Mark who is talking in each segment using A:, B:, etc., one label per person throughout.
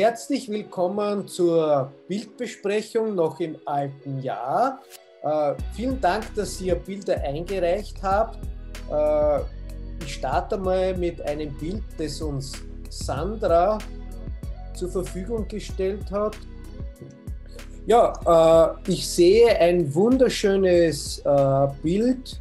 A: Herzlich willkommen zur Bildbesprechung noch im alten Jahr. Äh, vielen Dank, dass ihr Bilder eingereicht habt. Äh, ich starte mal mit einem Bild, das uns Sandra zur Verfügung gestellt hat. Ja, äh, ich sehe ein wunderschönes äh, Bild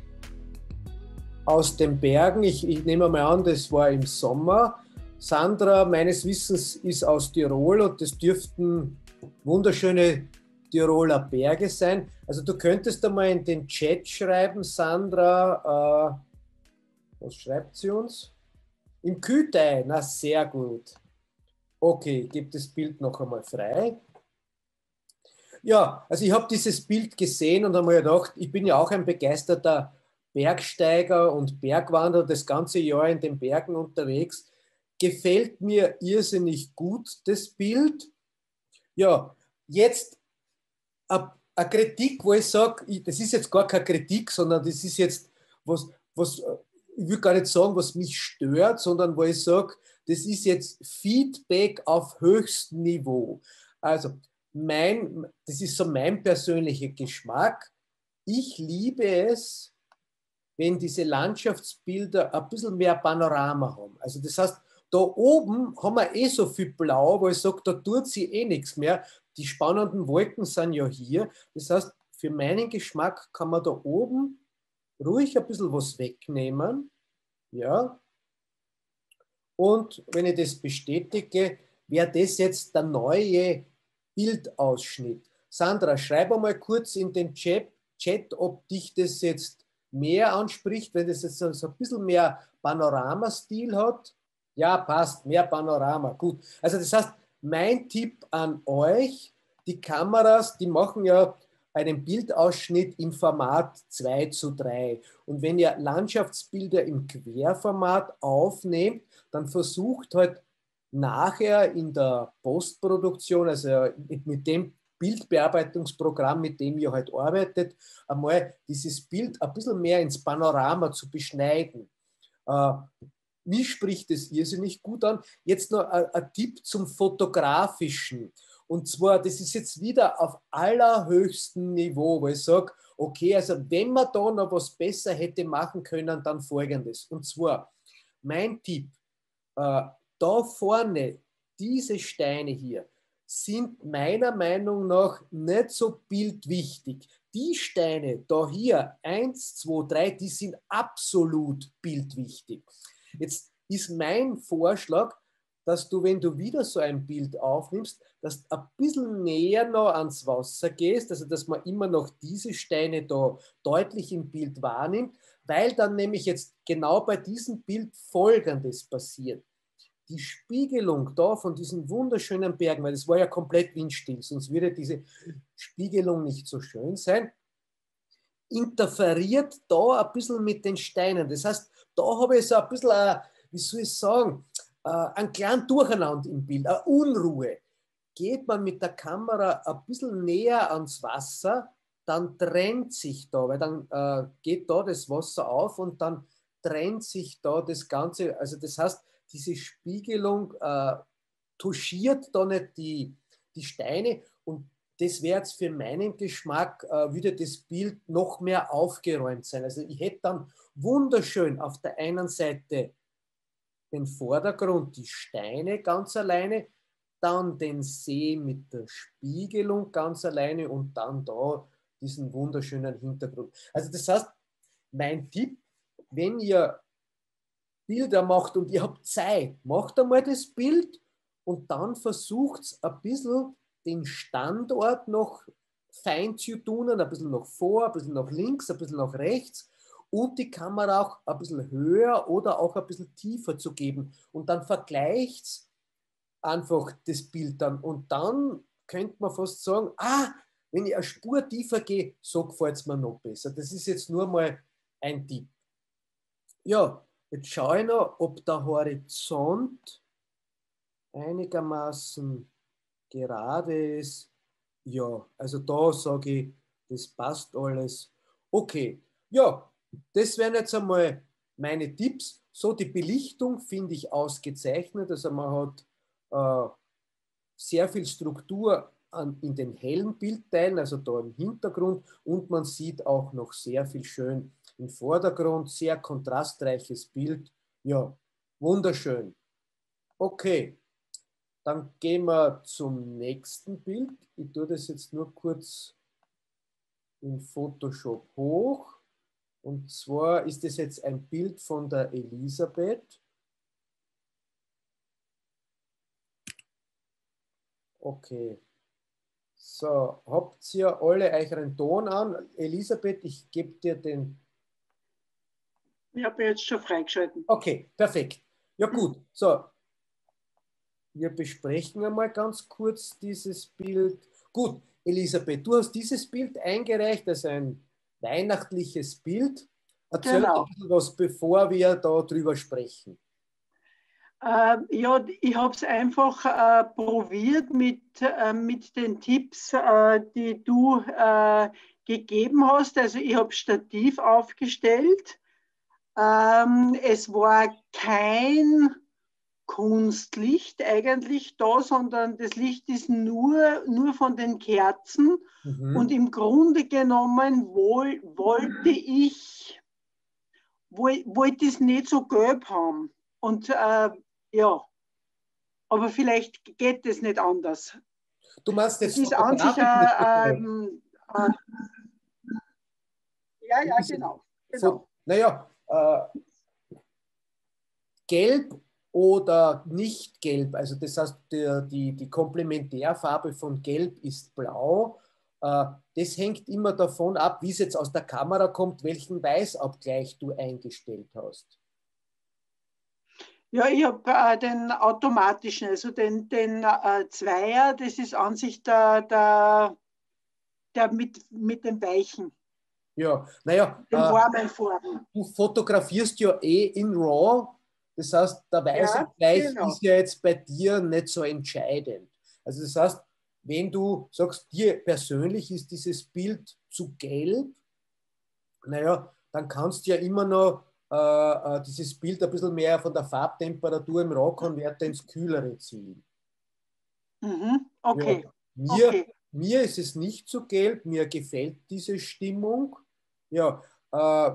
A: aus den Bergen. Ich, ich, nehme mal an, das war im Sommer. Sandra, meines Wissens, ist aus Tirol und das dürften wunderschöne Tiroler Berge sein. Also du könntest da mal in den Chat schreiben, Sandra. Äh, was schreibt sie uns? Im Kütei, na sehr gut. Okay, gibt das Bild noch einmal frei. Ja, also ich habe dieses Bild gesehen und habe mir gedacht, ich bin ja auch ein begeisterter Bergsteiger und Bergwanderer, das ganze Jahr in den Bergen unterwegs. Gefällt mir irrsinnig gut, das Bild. Ja, jetzt eine Kritik, wo ich sage, das ist jetzt gar keine Kritik, sondern das ist jetzt was, was ich will gar nicht sagen, was mich stört, sondern wo ich sage, das ist jetzt Feedback auf höchstem Niveau. Also mein, das ist so mein persönlicher Geschmack. Ich liebe es, wenn diese Landschaftsbilder ein bisschen mehr Panorama haben. Also das heißt, da oben haben wir eh so viel Blau, wo ich sage, da tut sie eh nichts mehr. Die spannenden Wolken sind ja hier. Das heißt, für meinen Geschmack kann man da oben ruhig ein bisschen was wegnehmen. Ja. Und wenn ich das bestätige, wäre das jetzt der neue Bildausschnitt. Sandra, schreib mal kurz in den Chat, Chat, ob dich das jetzt mehr anspricht, wenn das jetzt so ein bisschen mehr Panoramastil hat. Ja, passt, mehr Panorama. Gut. Also das heißt, mein Tipp an euch, die Kameras, die machen ja einen Bildausschnitt im Format 2 zu 3. Und wenn ihr Landschaftsbilder im Querformat aufnehmt, dann versucht halt nachher in der Postproduktion, also mit dem Bildbearbeitungsprogramm, mit dem ihr halt arbeitet, einmal dieses Bild ein bisschen mehr ins Panorama zu beschneiden. Mich spricht es irrsinnig gut an. Jetzt noch ein, ein Tipp zum Fotografischen. Und zwar, das ist jetzt wieder auf allerhöchstem Niveau, wo ich sage, okay, also wenn man da noch was besser hätte machen können, dann folgendes. Und zwar, mein Tipp, äh, da vorne, diese Steine hier, sind meiner Meinung nach nicht so bildwichtig. Die Steine da hier, 1, 2, 3, die sind absolut bildwichtig. Jetzt ist mein Vorschlag, dass du, wenn du wieder so ein Bild aufnimmst, dass du ein bisschen näher noch ans Wasser gehst, also dass man immer noch diese Steine da deutlich im Bild wahrnimmt, weil dann nämlich jetzt genau bei diesem Bild Folgendes passiert. Die Spiegelung da von diesen wunderschönen Bergen, weil es war ja komplett windstill, sonst würde diese Spiegelung nicht so schön sein, interferiert da ein bisschen mit den Steinen. Das heißt, da habe ich so ein bisschen, ein, wie soll ich sagen, äh, ein kleinen Durcheinander im Bild, eine Unruhe. Geht man mit der Kamera ein bisschen näher ans Wasser, dann trennt sich da, weil dann äh, geht da das Wasser auf und dann trennt sich da das Ganze. Also das heißt, diese Spiegelung äh, touchiert da nicht die, die Steine das wäre jetzt für meinen Geschmack, äh, würde das Bild noch mehr aufgeräumt sein. Also ich hätte dann wunderschön auf der einen Seite den Vordergrund, die Steine ganz alleine, dann den See mit der Spiegelung ganz alleine und dann da diesen wunderschönen Hintergrund. Also das heißt, mein Tipp, wenn ihr Bilder macht und ihr habt Zeit, macht einmal das Bild und dann versucht ein bisschen den Standort noch fein zu tun, ein bisschen nach vor, ein bisschen nach links, ein bisschen nach rechts und die Kamera auch ein bisschen höher oder auch ein bisschen tiefer zu geben. Und dann vergleicht einfach das Bild dann. Und dann könnte man fast sagen, ah, wenn ich eine Spur tiefer gehe, so gefällt es mir noch besser. Das ist jetzt nur mal ein Tipp. Ja, jetzt schaue ich noch, ob der Horizont einigermaßen gerade ist. Ja, also da sage ich, das passt alles. Okay, ja, das wären jetzt einmal meine Tipps. So, die Belichtung finde ich ausgezeichnet. Also man hat äh, sehr viel Struktur an, in den hellen Bildteilen, also da im Hintergrund und man sieht auch noch sehr viel schön im Vordergrund, sehr kontrastreiches Bild. Ja, wunderschön. Okay, dann gehen wir zum nächsten Bild. Ich tue das jetzt nur kurz in Photoshop hoch. Und zwar ist es jetzt ein Bild von der Elisabeth. Okay. So, habt ihr alle euren Ton an? Elisabeth, ich gebe dir den.
B: Ich habe jetzt schon freigeschalten.
A: Okay, perfekt. Ja gut, so. Wir besprechen einmal ganz kurz dieses Bild. Gut, Elisabeth, du hast dieses Bild eingereicht als ein weihnachtliches Bild. Erzähl genau. ein was, bevor wir da drüber sprechen.
B: Äh, ja, ich habe es einfach äh, probiert mit, äh, mit den Tipps, äh, die du äh, gegeben hast. Also ich habe Stativ aufgestellt. Ähm, es war kein Kunstlicht eigentlich da, sondern das Licht ist nur, nur von den Kerzen. Mhm. Und im Grunde genommen wohl, wollte ich wollte es nicht so gelb haben. Und äh, ja, aber vielleicht geht es nicht anders.
A: Du meinst das,
B: das ist an sich äh, ähm, äh, ja, ja, genau. genau.
A: So, naja, äh, gelb oder nicht gelb. Also das heißt, die, die, die Komplementärfarbe von gelb ist blau. Äh, das hängt immer davon ab, wie es jetzt aus der Kamera kommt, welchen Weißabgleich du eingestellt hast.
B: Ja, ich habe äh, den automatischen, also den, den äh, Zweier, das ist an sich der, der, der mit, mit dem Weichen.
A: Ja, naja,
B: den äh, warmen Farben.
A: Du fotografierst ja eh in RAW das heißt, der Weißabgleich ja, genau. ist ja jetzt bei dir nicht so entscheidend. Also das heißt, wenn du sagst, dir persönlich ist dieses Bild zu gelb, naja, dann kannst du ja immer noch äh, äh, dieses Bild ein bisschen mehr von der Farbtemperatur im RAW-Konverter ins Kühlere ziehen.
B: Mhm, okay.
A: Ja, mir, okay. mir ist es nicht so gelb, mir gefällt diese Stimmung. Ja, äh,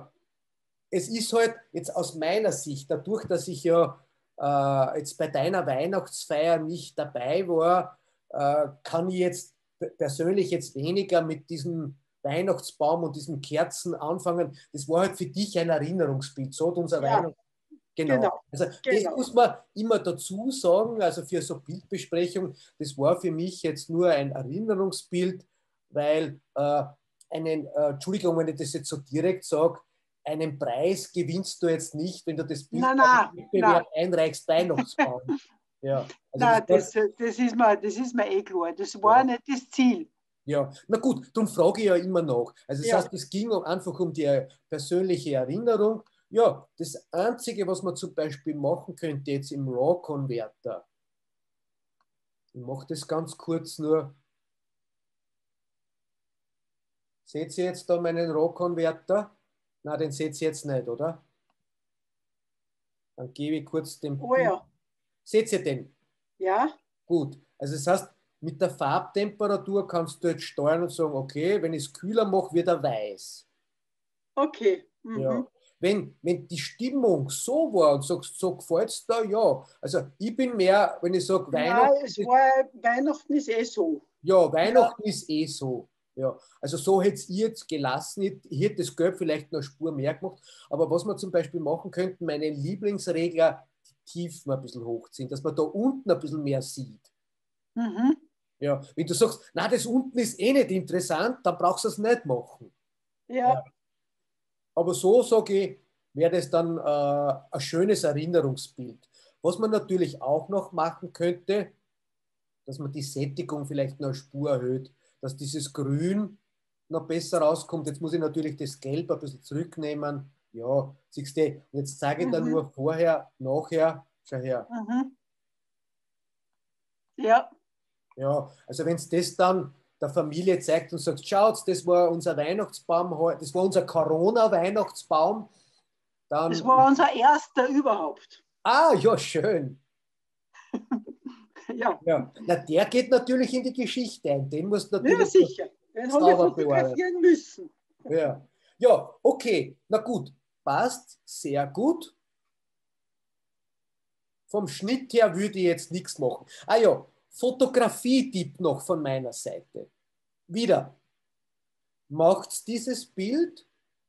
A: es ist halt jetzt aus meiner Sicht, dadurch, dass ich ja äh, jetzt bei deiner Weihnachtsfeier nicht dabei war, äh, kann ich jetzt persönlich jetzt weniger mit diesem Weihnachtsbaum und diesen Kerzen anfangen. Das war halt für dich ein Erinnerungsbild. So hat unser ja. Weihnachts Genau. genau. Also genau. das muss man immer dazu sagen, also für so Bildbesprechung, das war für mich jetzt nur ein Erinnerungsbild, weil äh, einen, äh, Entschuldigung, wenn ich das jetzt so direkt sage, einen Preis gewinnst du jetzt nicht, wenn du das
B: Bild nein, nein, nein.
A: einreichst, Weihnachtsbaum.
B: ja. Also nein, das, das, das, ist mir, das ist mir eh klar. Das war ja. nicht das Ziel.
A: Ja, na gut, darum frage ich ja immer noch. Also das ja. heißt, es ging einfach um die persönliche Erinnerung. Ja, das Einzige, was man zum Beispiel machen könnte jetzt im RAW-Konverter, ich mache das ganz kurz nur. Seht ihr jetzt da meinen RAW-Konverter? Na, den seht ihr jetzt nicht, oder? Dann gebe ich kurz den.
B: Oh ja.
A: Seht ihr den?
B: Ja.
A: Gut. Also das heißt, mit der Farbtemperatur kannst du jetzt steuern und sagen, okay, wenn ich es kühler mache, wird er weiß.
B: Okay.
A: Mhm. Ja. Wenn, wenn die Stimmung so war und sagst, so gefällt es da, ja. Also ich bin mehr, wenn ich sage,
B: Weihnachten. Ja, es war, Weihnachten ist eh so.
A: Ja, Weihnachten ja. ist eh so. Ja, also so hätte es jetzt gelassen. Ich hätte das Gelb vielleicht noch eine Spur mehr gemacht. Aber was wir zum Beispiel machen könnten, meine Lieblingsregler, die Tiefen ein bisschen hochziehen, dass man da unten ein bisschen mehr sieht. Mhm. Ja, wenn du sagst, na, das unten ist eh nicht interessant, dann brauchst du es nicht machen.
B: Ja. ja.
A: Aber so sage ich, wäre das dann äh, ein schönes Erinnerungsbild. Was man natürlich auch noch machen könnte, dass man die Sättigung vielleicht noch eine Spur erhöht dass dieses Grün noch besser rauskommt. Jetzt muss ich natürlich das Gelb ein bisschen zurücknehmen. Ja, siehst du, jetzt zeige ich mhm. dann nur vorher, nachher. Schau her. Mhm.
B: Ja.
A: Ja, also wenn es das dann der Familie zeigt und sagt, schaut, das war unser Weihnachtsbaum, das war unser Corona-Weihnachtsbaum.
B: Dann, das war unser erster überhaupt.
A: Ah, ja, schön.
B: Ja.
A: ja. Na, der geht natürlich in die Geschichte ein. Den muss natürlich.
B: Ja, sicher. Den haben wir fotografieren müssen.
A: Ja. ja, okay. Na gut. Passt. Sehr gut. Vom Schnitt her würde ich jetzt nichts machen. Ah ja, Fotografie-Tipp noch von meiner Seite. Wieder. Macht dieses Bild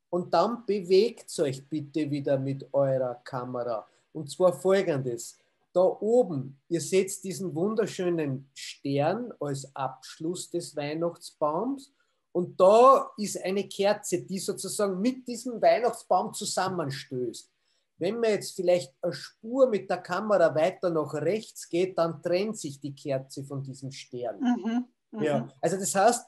A: und dann bewegt euch bitte wieder mit eurer Kamera. Und zwar folgendes. Da oben, ihr seht diesen wunderschönen Stern als Abschluss des Weihnachtsbaums. Und da ist eine Kerze, die sozusagen mit diesem Weihnachtsbaum zusammenstößt. Wenn man jetzt vielleicht eine Spur mit der Kamera weiter nach rechts geht, dann trennt sich die Kerze von diesem Stern. Mhm, mh. ja. Also das heißt,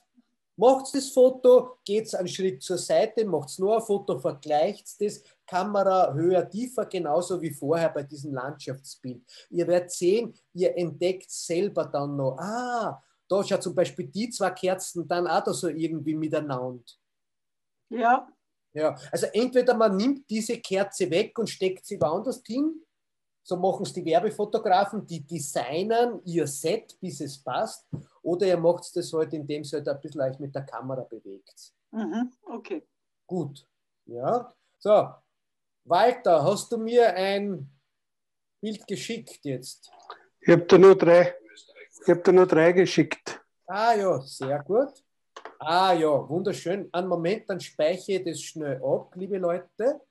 A: Macht das Foto, geht einen Schritt zur Seite, macht nur ein Foto, vergleicht das, Kamera höher, tiefer, genauso wie vorher bei diesem Landschaftsbild. Ihr werdet sehen, ihr entdeckt selber dann noch, ah, da schaut zum Beispiel die zwei Kerzen dann auch da so irgendwie miteinander.
B: Ja.
A: Ja, also entweder man nimmt diese Kerze weg und steckt sie woanders hin, so machen es die Werbefotografen, die designen ihr Set, bis es passt. Oder ihr macht es halt, indem ihr halt ein bisschen euch mit der Kamera bewegt.
B: Mhm, okay.
A: Gut. Ja. So, Walter, hast du mir ein Bild geschickt jetzt?
C: Ich habe da nur drei. Ich habe da nur drei geschickt.
A: Ah ja, sehr gut. Ah ja, wunderschön. Einen Moment, dann speichere ich das schnell ab, liebe Leute.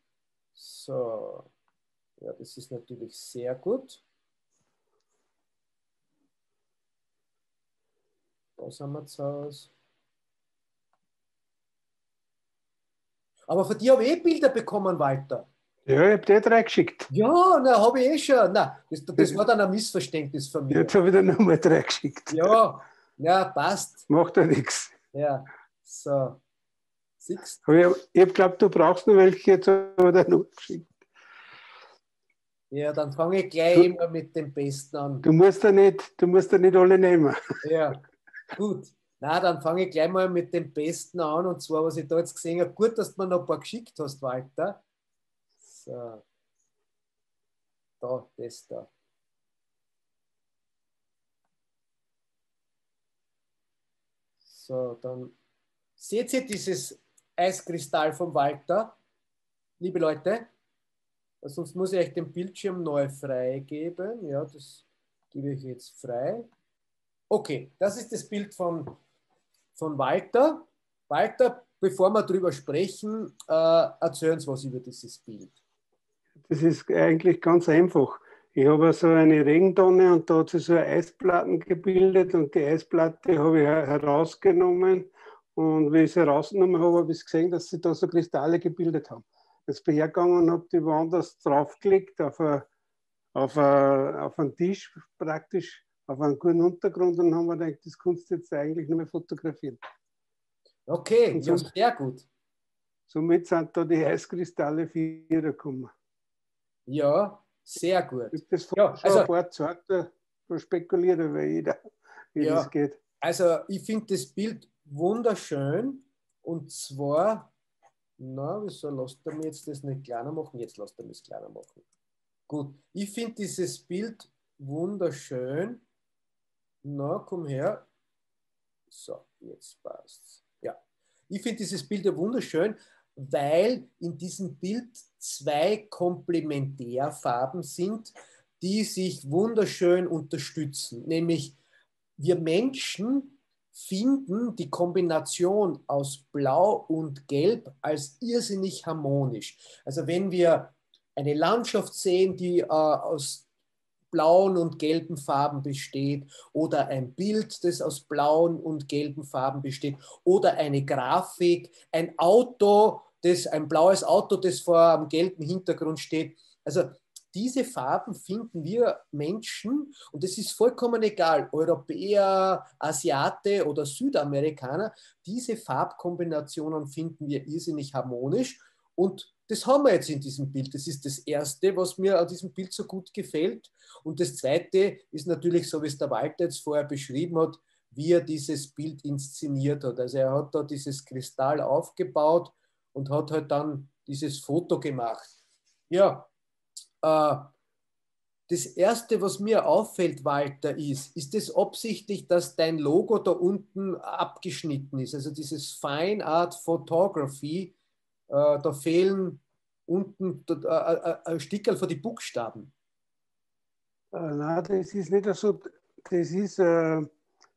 A: So. Ja, das ist natürlich sehr gut. Was haben wir zu Hause? Aber von dir habe ich eh Bilder bekommen, Walter.
C: Ja, ich habe dir drei geschickt.
A: Ja, na, habe ich eh schon. Na, das, das war dann ein Missverständnis von mir.
C: Jetzt habe ich dir nochmal drei geschickt.
A: Ja, ja, passt.
C: Macht ja nichts.
A: Ja, so. Siehst
C: ich, ich glaube, du brauchst noch welche, jetzt habe ich dir noch geschickt.
A: Ja, dann fange ich gleich du, immer mit dem Besten an.
C: Du musst ja nicht, du musst ja nicht alle nehmen.
A: Ja, gut. Na, dann fange ich gleich mal mit dem Besten an. Und zwar, was ich da jetzt gesehen habe, gut, dass du mir noch ein paar geschickt hast, Walter. So. Da, das da. So, dann seht ihr dieses Eiskristall vom Walter, liebe Leute? Sonst muss ich euch den Bildschirm neu freigeben. Ja, das gebe ich jetzt frei. Okay, das ist das Bild von, von Walter. Walter, bevor wir darüber sprechen, äh, erzähl uns was über dieses Bild.
C: Das ist eigentlich ganz einfach. Ich habe so eine Regentonne und da hat sich so Eisplatten gebildet und die Eisplatte habe ich herausgenommen. Und wie ich sie herausgenommen habe, habe ich gesehen, dass sie da so Kristalle gebildet haben. Jetzt bin ich hergegangen und habe die woanders draufgelegt, auf, a, auf, a, auf einen Tisch praktisch, auf einen guten Untergrund und haben wir gedacht, das kannst du jetzt eigentlich nur mehr fotografieren.
A: Okay, so, ja, sehr gut.
C: Somit sind da die Eiskristalle wieder gekommen.
A: Ja, sehr gut.
C: Das ja, also, ein paar gesagt, da spekuliert über jeder, wie ja, das geht.
A: Also ich finde das Bild wunderschön und zwar na, wieso lasst er mir jetzt das nicht kleiner machen? Jetzt lasst er mich kleiner machen. Gut, ich finde dieses Bild wunderschön. Na, komm her. So, jetzt passt's. Ja, ich finde dieses Bild ja wunderschön, weil in diesem Bild zwei Komplementärfarben sind, die sich wunderschön unterstützen. Nämlich wir Menschen finden die Kombination aus Blau und Gelb als irrsinnig harmonisch. Also wenn wir eine Landschaft sehen, die äh, aus blauen und gelben Farben besteht oder ein Bild, das aus blauen und gelben Farben besteht oder eine Grafik, ein Auto, das ein blaues Auto, das vor einem gelben Hintergrund steht. Also diese Farben finden wir Menschen, und es ist vollkommen egal, Europäer, Asiate oder Südamerikaner, diese Farbkombinationen finden wir irrsinnig harmonisch. Und das haben wir jetzt in diesem Bild. Das ist das Erste, was mir an diesem Bild so gut gefällt. Und das Zweite ist natürlich, so wie es der Walter jetzt vorher beschrieben hat, wie er dieses Bild inszeniert hat. Also er hat da dieses Kristall aufgebaut und hat halt dann dieses Foto gemacht. Ja, das Erste, was mir auffällt, Walter, ist, ist es absichtlich, dass dein Logo da unten abgeschnitten ist? Also dieses Fine Art Photography, äh, da fehlen unten äh, äh, ein Stickerl für die Buchstaben.
C: Äh, nein, das ist nicht so. Das ist, äh,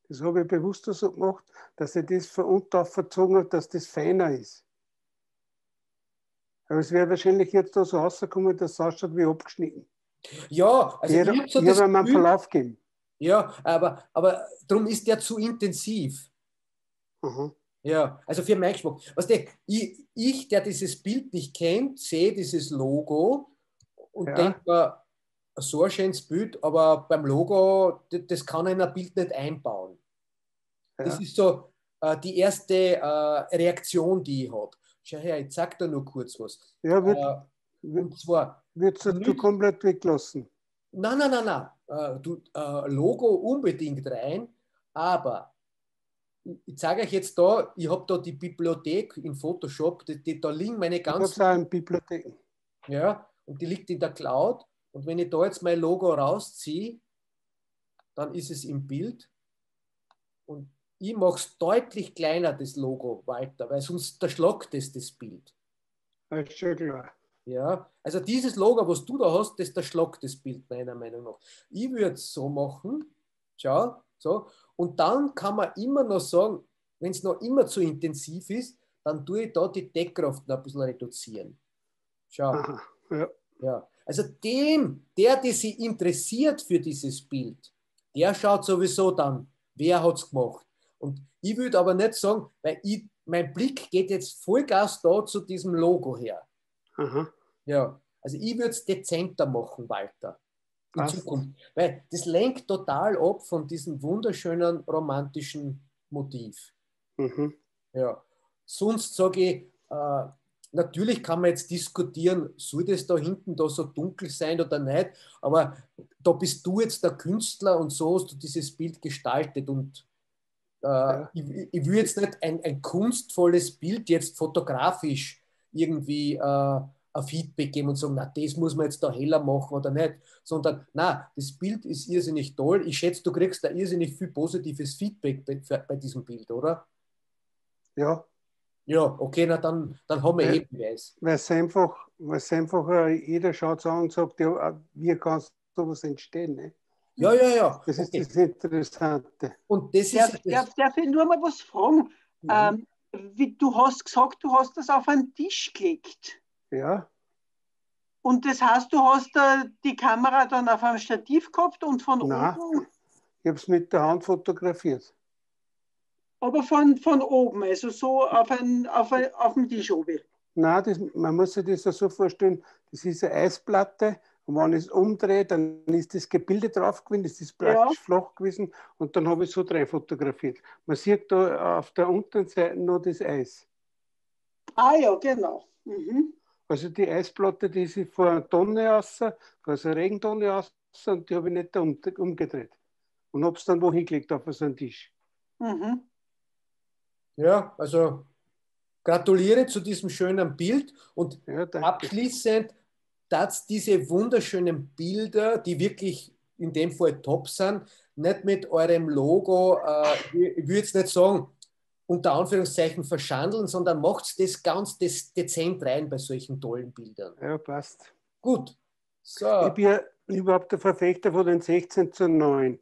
C: das habe ich bewusst so gemacht, dass ich das von unten auf verzogen habe, dass das feiner ist. Aber es wäre wahrscheinlich jetzt da so rausgekommen, dass es ausschaut wie abgeschnitten.
A: Ja,
C: also ich, ich habe so einen Verlauf gegeben.
A: Ja, aber, aber darum ist der zu intensiv.
C: Mhm.
A: Ja, also für meinen Geschmack. Weißt du, ich, ich, der dieses Bild nicht kennt, sehe dieses Logo und ja. denke mir, so ein schönes Bild, aber beim Logo, das, das kann ich in ein Bild nicht einbauen. Ja. Das ist so äh, die erste äh, Reaktion, die ich habe. Schau her, ich zeig da nur kurz was.
C: Ja, wird, äh, und zwar. Würdest du nicht, komplett weglassen?
A: Nein, nein, nein, nein. Äh, du, äh, Logo unbedingt rein, aber ich zeige euch jetzt da, ich habe da die Bibliothek in Photoshop, die, die, da liegen meine ganzen.
C: Ich in Bibliotheken.
A: Ja, und die liegt in der Cloud. Und wenn ich da jetzt mein Logo rausziehe, dann ist es im Bild. Und ich mache es deutlich kleiner, das Logo, weiter, weil sonst erschlagt es das Bild.
C: Das ist schon klar.
A: Ja, also dieses Logo, was du da hast, das erschlagt das Bild meiner Meinung nach. Ich würde es so machen, schau, so, und dann kann man immer noch sagen, wenn es noch immer zu intensiv ist, dann tue ich da die Deckkraft noch ein bisschen reduzieren. Schau. Aha, ja. ja. Also dem, der, der sich interessiert für dieses Bild, der schaut sowieso dann, wer hat es gemacht. Und ich würde aber nicht sagen, weil ich, mein Blick geht jetzt Vollgas da zu diesem Logo her.
C: Aha.
A: Ja, also ich würde es dezenter machen, Walter. In Was? Zukunft. Weil das lenkt total ab von diesem wunderschönen romantischen Motiv.
C: Mhm.
A: Ja. Sonst sage ich, äh, natürlich kann man jetzt diskutieren, soll das da hinten da so dunkel sein oder nicht, aber da bist du jetzt der Künstler und so hast du dieses Bild gestaltet und äh, ich, ich, will jetzt nicht ein, ein, kunstvolles Bild jetzt fotografisch irgendwie äh, ein Feedback geben und sagen, na, das muss man jetzt da heller machen oder nicht, sondern, na, das Bild ist irrsinnig toll. Ich schätze, du kriegst da irrsinnig viel positives Feedback bei, bei diesem Bild, oder?
C: Ja.
A: Ja, okay, na dann, dann haben wir weil,
C: eh Beweis. Weil es einfach, weil es einfach uh, jeder schaut an und sagt, ja, äh, wie kann sowas entstehen? Ne?
A: Ja, ja, ja.
C: Das ist okay. das Interessante.
B: Und das darf, ist. Darf, darf ich nur mal was fragen? Ja. Ähm, wie, du hast gesagt, du hast das auf einen Tisch gelegt.
C: Ja.
B: Und das heißt, du hast da die Kamera dann auf einem Stativ gehabt und von
C: Nein, oben? Ich habe es mit der Hand fotografiert.
B: Aber von, von oben, also so auf, ein, auf, ein, auf dem Tisch oben?
C: Nein, das, man muss sich das so vorstellen, das ist eine Eisplatte und wenn ich es umdrehe, dann ist das Gebilde drauf gewesen, das ist praktisch ja. flach gewesen und dann habe ich so drei fotografiert. Man sieht da auf der unteren Seite nur das Eis.
B: Ah ja, genau. Mhm.
C: Also die Eisplatte, die ist vor einer Tonne raus, also eine Regentonne raus, und die habe ich nicht um, umgedreht. Und habe es dann wo hingelegt auf so einen Tisch.
B: Mhm.
A: Ja, also gratuliere zu diesem schönen Bild und ja, abschließend, dass diese wunderschönen Bilder, die wirklich in dem Fall top sind, nicht mit eurem Logo, äh, ich würde jetzt nicht sagen, unter Anführungszeichen verschandeln, sondern macht das ganz des, dezent rein bei solchen tollen Bildern.
C: Ja, passt.
A: Gut.
C: So. Ich bin ja überhaupt der Verfechter von den 16 zu 9.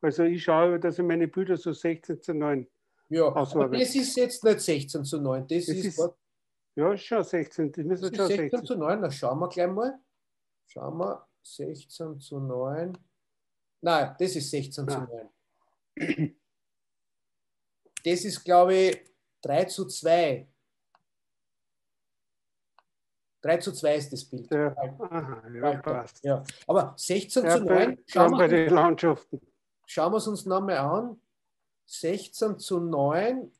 C: Also ich schaue, dass ich meine Bilder so 16 zu 9
A: ja, aber das ist jetzt nicht 16 zu 9. Das, das ist, ist
C: ja, schon 16. Das, das
A: ist schon 16, 16 zu 9. Na, schauen wir gleich mal. Schauen wir. 16 zu 9. Nein, das ist 16 Nein. zu 9. Das ist, glaube ich, 3 zu 2. 3 zu 2 ist das Bild.
C: Ja, Aha, ja passt.
A: Ja. Aber 16 ja, zu 9.
C: Schauen wir, den Landschaften.
A: Schauen wir es uns nochmal an. 16 zu 9.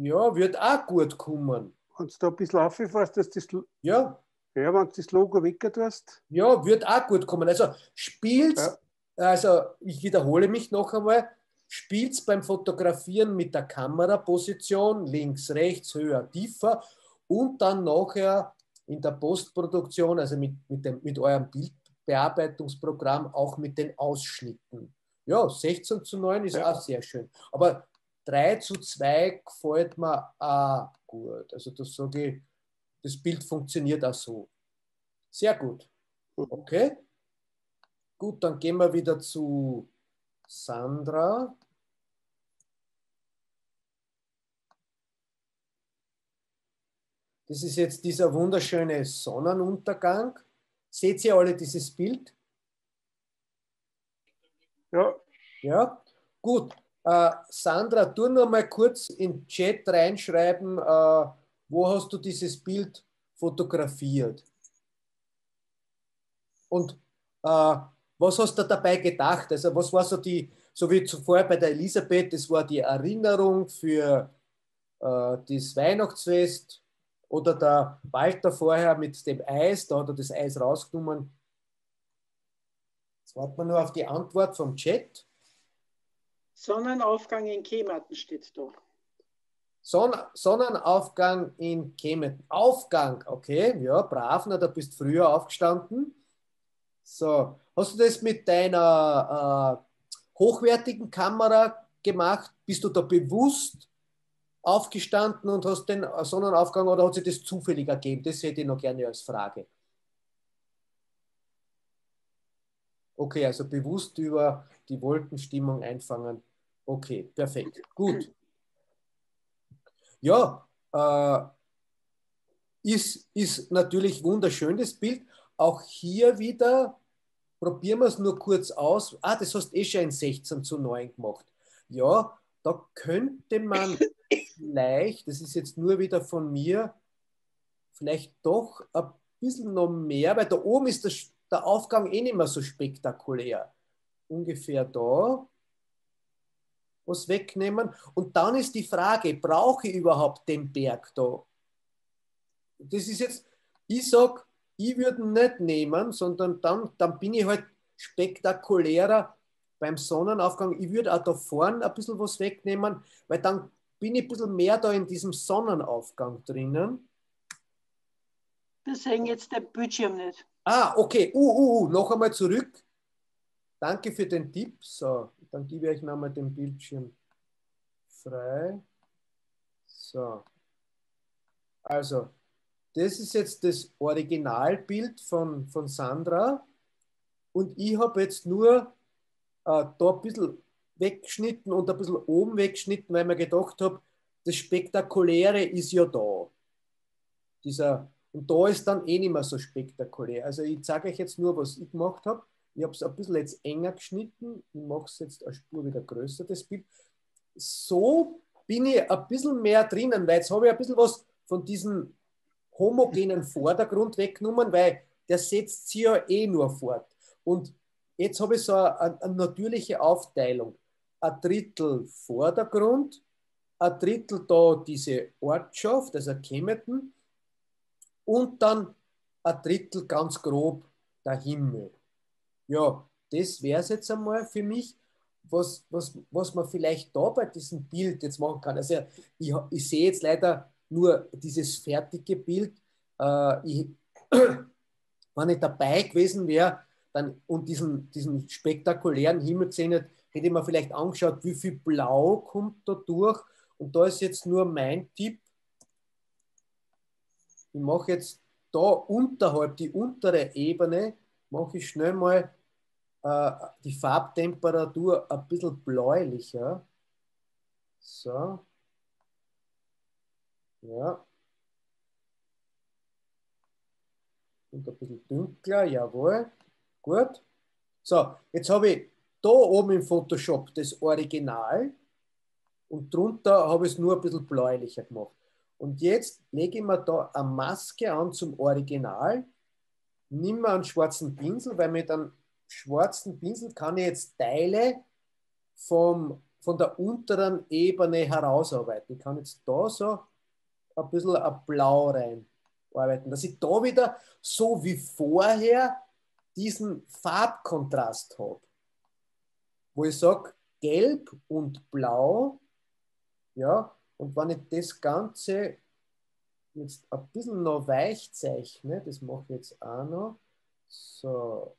A: Ja, wird auch gut kommen.
C: Wenn du da ein bisschen aufgefasst dass das.
A: Ja.
C: Ja, wenn du das Logo weggehst.
A: Ja, wird auch gut kommen. Also spielt, ja. also ich wiederhole mich noch einmal, spielt beim Fotografieren mit der Kameraposition, links, rechts, höher, tiefer und dann nachher in der Postproduktion, also mit, mit, dem, mit eurem Bild, Bearbeitungsprogramm auch mit den Ausschnitten. Ja, 16 zu 9 ist
C: Ja.
A: auch sehr schön. Aber 3 zu 2 gefällt mir auch gut. Also das sage ich, das Bild funktioniert auch so. Sehr gut. Okay. Gut, dann gehen wir wieder zu Sandra. Das ist jetzt dieser wunderschöne Sonnenuntergang. Seht ihr alle dieses Bild?
C: Ja,
A: Ja, gut. Äh, Sandra, tu noch mal kurz in Chat reinschreiben, äh, wo hast du dieses Bild fotografiert? Und äh, was hast du dabei gedacht? Also was war so die, so wie zuvor bei der Elisabeth, das war die Erinnerung für äh, das Weihnachtsfest oder der Walter vorher mit dem Eis, da hat er das Eis rausgenommen. Jetzt warten wir nur auf die Antwort vom Chat.
B: Sonnenaufgang in Kematen steht da.
A: Sonn Sonnenaufgang in Kemet. Aufgang, okay, ja, brav, na, da bist früher aufgestanden. So, hast du das mit deiner äh, hochwertigen Kamera gemacht? Bist du da bewusst aufgestanden und hast den Sonnenaufgang oder hat sich das zufällig ergeben? Das hätte ich noch gerne als Frage. Okay, also bewusst über die Wolkenstimmung einfangen. Okay, perfekt. Gut. Ja, äh, ist, ist natürlich wunderschön, das Bild. Auch hier wieder probieren wir es nur kurz aus. Ah, das hast du eh schon in 16 zu 9 gemacht. Ja, da könnte man vielleicht, das ist jetzt nur wieder von mir, vielleicht doch ein bisschen noch mehr, weil da oben ist der, der Aufgang eh nicht mehr so spektakulär. Ungefähr da was wegnehmen. Und dann ist die Frage, brauche ich überhaupt den Berg da? Das ist jetzt, ich sage, ich würde ihn nicht nehmen, sondern dann, dann bin ich halt spektakulärer beim Sonnenaufgang. Ich würde auch da vorne ein bisschen was wegnehmen, weil dann bin ich ein bisschen mehr da in diesem Sonnenaufgang drinnen.
B: Wir sehen jetzt den Bildschirm nicht.
A: Ah, okay. Uh, uh, uh. Noch einmal zurück. Danke für den Tipp. So, dann gebe ich nochmal den Bildschirm frei. So. Also, das ist jetzt das Originalbild von, von Sandra. Und ich habe jetzt nur äh, da ein bisschen weggeschnitten und ein bisschen oben weggeschnitten, weil mir gedacht habe, das Spektakuläre ist ja da. Dieser, und da ist dann eh nicht mehr so spektakulär. Also ich zeige euch jetzt nur, was ich gemacht habe. Ich habe es ein bisschen jetzt enger geschnitten. Ich mache es jetzt eine Spur wieder größer, das Bild. So bin ich ein bisschen mehr drinnen, weil jetzt habe ich ein bisschen was von diesem homogenen Vordergrund weggenommen, weil der setzt sich ja eh nur fort. Und jetzt habe ich so eine, eine natürliche Aufteilung. Ein Drittel Vordergrund, ein Drittel da diese Ortschaft, also Kemeten, und dann ein Drittel ganz grob der Himmel. Ja, das wäre es jetzt einmal für mich, was, was, was man vielleicht da bei diesem Bild jetzt machen kann. Also ich, ich sehe jetzt leider nur dieses fertige Bild. Äh, ich, wenn ich dabei gewesen wäre und diesen, diesen spektakulären Himmel gesehen hätte, hätte ich mir vielleicht angeschaut, wie viel Blau kommt da durch. Und da ist jetzt nur mein Tipp. Ich mache jetzt da unterhalb, die untere Ebene, mache ich schnell mal äh, die Farbtemperatur ein bisschen bläulicher. So. Ja. Und ein bisschen dunkler, jawohl. Gut. So, jetzt habe ich da oben im Photoshop das Original und drunter habe ich es nur ein bisschen bläulicher gemacht. Und jetzt lege ich mir da eine Maske an zum Original, nimm mir einen schwarzen Pinsel, weil mit einem schwarzen Pinsel kann ich jetzt Teile vom, von der unteren Ebene herausarbeiten. Ich kann jetzt da so ein bisschen ein Blau reinarbeiten, dass ich da wieder so wie vorher diesen Farbkontrast habe. Wo ich sage, gelb und blau, ja, und wenn ich das Ganze jetzt ein bisschen noch weich zeichne, das mache ich jetzt auch noch, so,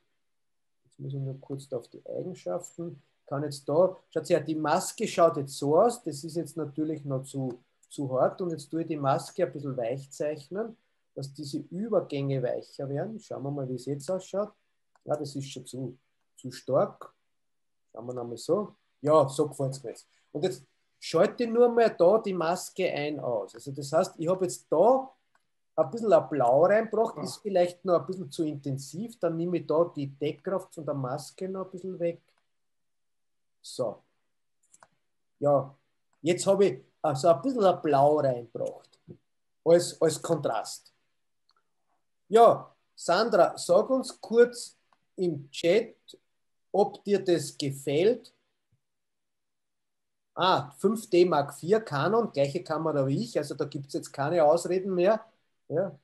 A: muss ich nur kurz auf die Eigenschaften. Kann jetzt da, schaut ja, die Maske schaut jetzt so aus, das ist jetzt natürlich noch zu, zu hart und jetzt tue ich die Maske ein bisschen weich zeichnen, dass diese Übergänge weicher werden. Schauen wir mal, wie es jetzt ausschaut. Ja, das ist schon zu, zu stark. Schauen wir nochmal so. Ja, so gefällt es mir jetzt. Und jetzt schalte nur mal da die Maske ein aus. Also das heißt, ich habe jetzt da ein bisschen ein Blau reingebracht, ist vielleicht noch ein bisschen zu intensiv. Dann nehme ich da die Deckkraft von der Maske noch ein bisschen weg. So. Ja, jetzt habe ich also ein bisschen ein Blau reingebracht. Als, als Kontrast. Ja, Sandra, sag uns kurz im Chat, ob dir das gefällt. Ah, 5D Mark IV Canon, gleiche Kamera wie ich, also da gibt es jetzt keine Ausreden mehr. Ja.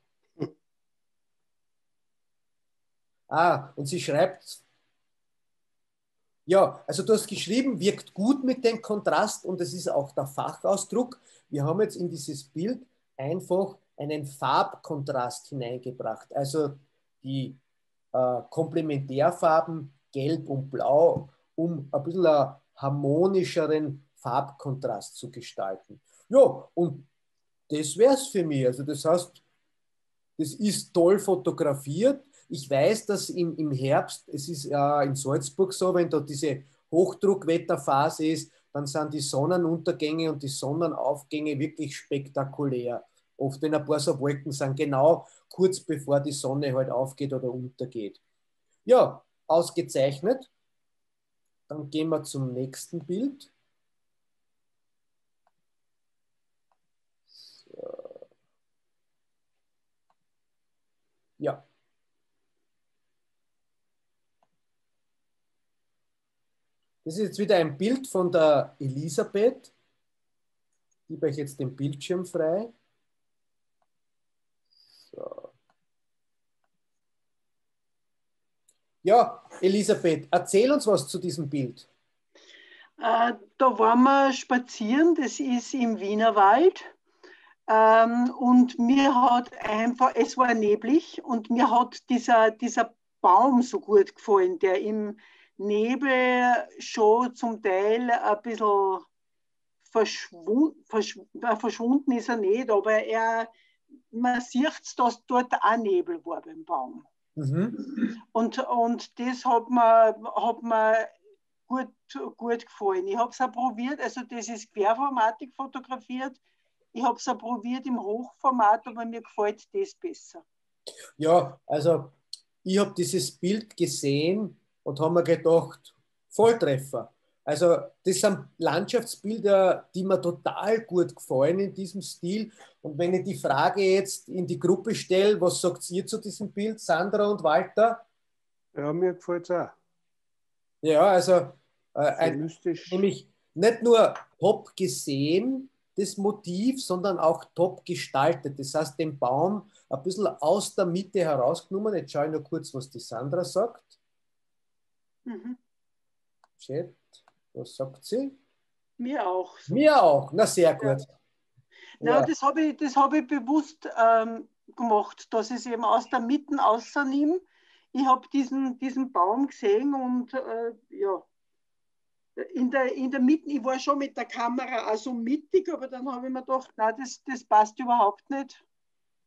A: Ah, und sie schreibt, ja, also du hast geschrieben, wirkt gut mit dem Kontrast und das ist auch der Fachausdruck. Wir haben jetzt in dieses Bild einfach einen Farbkontrast hineingebracht. Also die äh, Komplementärfarben Gelb und Blau, um ein bisschen einen harmonischeren Farbkontrast zu gestalten. Ja, und das wäre es für mich. Also das heißt, das ist toll fotografiert. Ich weiß, dass im, im Herbst, es ist ja in Salzburg so, wenn da diese Hochdruckwetterphase ist, dann sind die Sonnenuntergänge und die Sonnenaufgänge wirklich spektakulär. Oft, wenn ein paar so Wolken sind, genau kurz bevor die Sonne halt aufgeht oder untergeht. Ja, ausgezeichnet. Dann gehen wir zum nächsten Bild. Ja. Das ist jetzt wieder ein Bild von der Elisabeth. Ich gebe euch jetzt den Bildschirm frei. So. Ja, Elisabeth, erzähl uns was zu diesem Bild.
B: Äh, da waren wir spazieren, das ist im Wienerwald. Ähm, und mir hat einfach, es war neblig und mir hat dieser, dieser Baum so gut gefallen, der im Nebel schon zum Teil ein bisschen verschwunden, verschw verschwunden ist er nicht, aber er, man sieht, dass dort auch Nebel war beim Baum. Mhm. Und, und das hat mir, hat mir gut, gut gefallen. Ich habe es auch probiert, also das ist Querformatik fotografiert ich habe es auch probiert im Hochformat, aber mir gefällt das besser.
A: Ja, also ich habe dieses Bild gesehen und habe mir gedacht, Volltreffer. Also das sind Landschaftsbilder, die mir total gut gefallen in diesem Stil. Und wenn ich die Frage jetzt in die Gruppe stelle, was sagt ihr zu diesem Bild, Sandra und Walter?
C: Ja, mir gefällt es auch.
A: Ja, also äh, ein, nämlich nicht nur top gesehen, das Motiv, sondern auch top gestaltet. Das heißt, den Baum ein bisschen aus der Mitte herausgenommen. Jetzt schaue ich nur kurz, was die Sandra sagt. Mhm. Chat, was sagt sie?
B: Mir auch.
A: So. Mir auch, na sehr gut. Ja.
B: Na, ja. das habe ich, hab ich bewusst ähm, gemacht, dass ich es eben aus der Mitte außernehme. Ich habe diesen, diesen Baum gesehen und äh, ja, in der, in der Mitte, ich war schon mit der Kamera auch so mittig, aber dann habe ich mir gedacht, nein, das, das passt überhaupt nicht.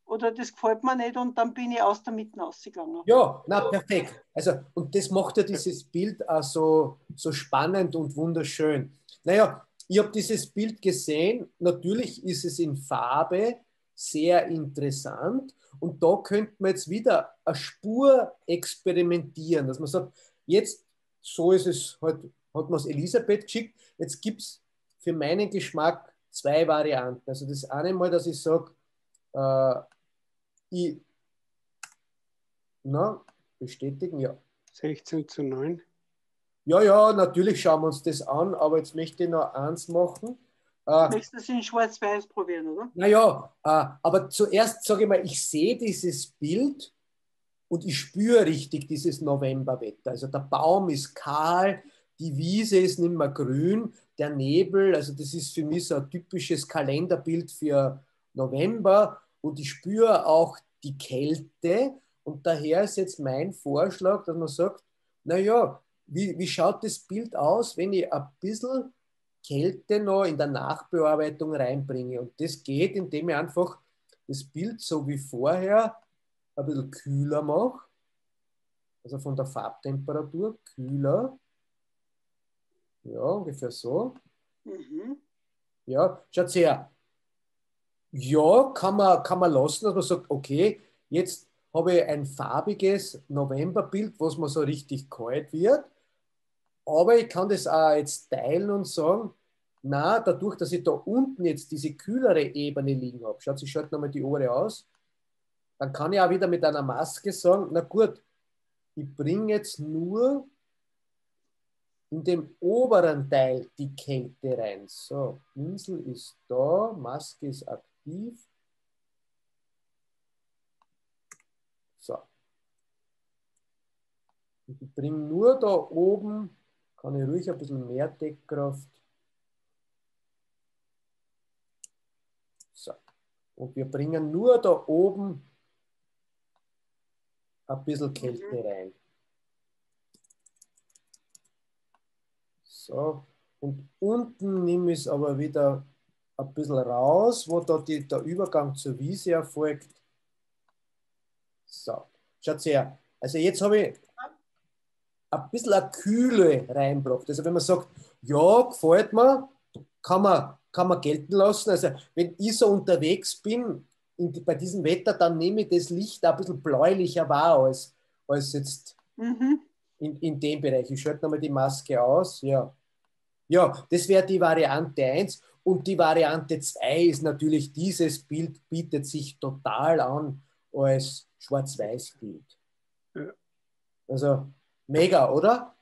B: Oder das gefällt mir nicht und dann bin ich aus der Mitte rausgegangen.
A: Ja, na perfekt. Also, und das macht ja dieses Bild auch so, so spannend und wunderschön. Naja, ich habe dieses Bild gesehen. Natürlich ist es in Farbe sehr interessant. Und da könnte man jetzt wieder eine Spur experimentieren, dass man sagt, jetzt so ist es halt hat man es Elisabeth geschickt. Jetzt gibt es für meinen Geschmack zwei Varianten. Also das eine Mal, dass ich sage, äh, ich, na, bestätigen, ja.
C: 16 zu 9.
A: Ja, ja, natürlich schauen wir uns das an, aber jetzt möchte ich noch eins machen.
B: Äh, Möchtest du das in Schwarz-Weiß probieren, oder?
A: Naja, äh, aber zuerst sage ich mal, ich sehe dieses Bild und ich spüre richtig dieses Novemberwetter. Also der Baum ist kahl, die Wiese ist nicht mehr grün, der Nebel, also das ist für mich so ein typisches Kalenderbild für November und ich spüre auch die Kälte und daher ist jetzt mein Vorschlag, dass man sagt, naja, wie, wie schaut das Bild aus, wenn ich ein bisschen Kälte noch in der Nachbearbeitung reinbringe? Und das geht, indem ich einfach das Bild so wie vorher ein bisschen kühler mache, also von der Farbtemperatur kühler. Ja, ungefähr so. Mhm. Ja, schaut her. Ja, kann man, kann man lassen, dass man sagt, okay, jetzt habe ich ein farbiges Novemberbild, was mir so richtig kalt wird. Aber ich kann das auch jetzt teilen und sagen, na, dadurch, dass ich da unten jetzt diese kühlere Ebene liegen habe, schaut sich schaut nochmal die Ohren aus, dann kann ich auch wieder mit einer Maske sagen, na gut, ich bringe jetzt nur in dem oberen Teil die Kälte rein. So, Pinsel ist da, Maske ist aktiv. So. Ich bringe nur da oben, kann ich ruhig ein bisschen mehr Deckkraft. So. Und wir bringen nur da oben ein bisschen Kälte mhm. rein. So, und unten nehme ich es aber wieder ein bisschen raus, wo da die, der Übergang zur Wiese erfolgt. So, schaut her. Also jetzt habe ich ein bisschen eine Kühle reinbracht. Also wenn man sagt, ja, gefällt mir, kann man, kann man gelten lassen. Also wenn ich so unterwegs bin, in, bei diesem Wetter, dann nehme ich das Licht ein bisschen bläulicher wahr als, als jetzt mhm. in, in dem Bereich. Ich schalte nochmal die Maske aus. Ja, ja das wäre die Variante 1. Und die Variante 2 ist natürlich, dieses Bild bietet sich total an als Schwarz-Weiß-Bild. Ja. Also mega, oder?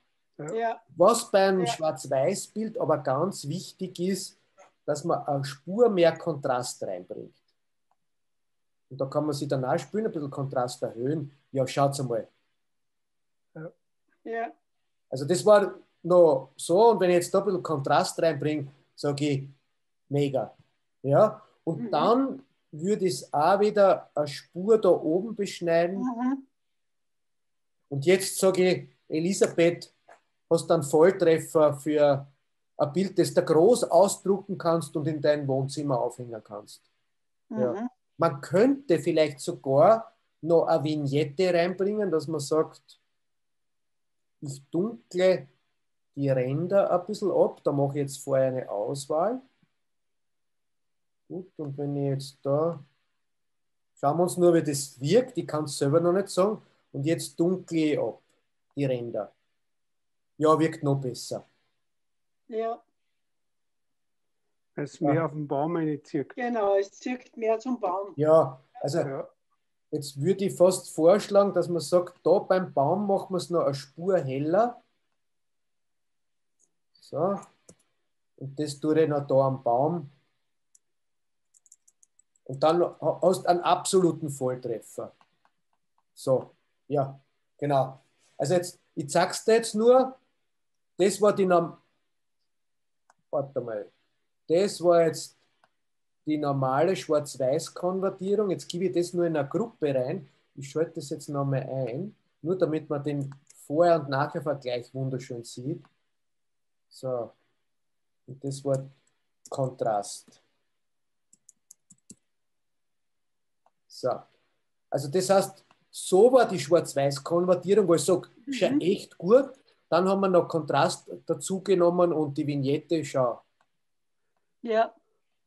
A: Ja. Was beim ja. Schwarz-Weiß-Bild aber ganz wichtig ist, dass man eine Spur mehr Kontrast reinbringt. Und da kann man sich dann auch spielen, ein bisschen Kontrast erhöhen. Ja, schaut mal. Ja. Also das war noch so und wenn ich jetzt da ein bisschen Kontrast reinbringe, sage ich mega. Ja, und mhm. dann würde ich es auch wieder eine Spur da oben beschneiden. Mhm. Und jetzt sage ich, Elisabeth, hast du einen Volltreffer für ein Bild, das du groß ausdrucken kannst und in dein Wohnzimmer aufhängen kannst. Mhm. Ja. Man könnte vielleicht sogar noch eine Vignette reinbringen, dass man sagt, ich dunkle die Ränder ein bisschen ab. Da mache ich jetzt vorher eine Auswahl. Gut, und wenn ich jetzt da, schauen wir uns nur, wie das wirkt. Ich kann es selber noch nicht sagen. Und jetzt dunkle ich ab, die Ränder. Ja, wirkt noch besser.
B: Ja.
C: Es mehr ja. auf den Baum zirkt.
B: Genau, es zirkt mehr zum Baum.
A: Ja, also ja. jetzt würde ich fast vorschlagen, dass man sagt, da beim Baum machen wir es noch eine Spur heller. So. Und das tue ich noch da am Baum. Und dann hast du einen absoluten Volltreffer. So, ja, genau. Also jetzt, ich zeig's dir jetzt nur, das war die Norm Warte mal. Das war jetzt die normale Schwarz-Weiß-Konvertierung. Jetzt gebe ich das nur in eine Gruppe rein. Ich schalte das jetzt nochmal ein, nur damit man den Vorher- und Nachher-Vergleich wunderschön sieht. So, und das war Kontrast. So, also das heißt, so war die Schwarz-Weiß-Konvertierung, wo ich sage, mhm. schon echt gut. Dann haben wir noch Kontrast dazu genommen und die Vignette, schau.
B: Ja,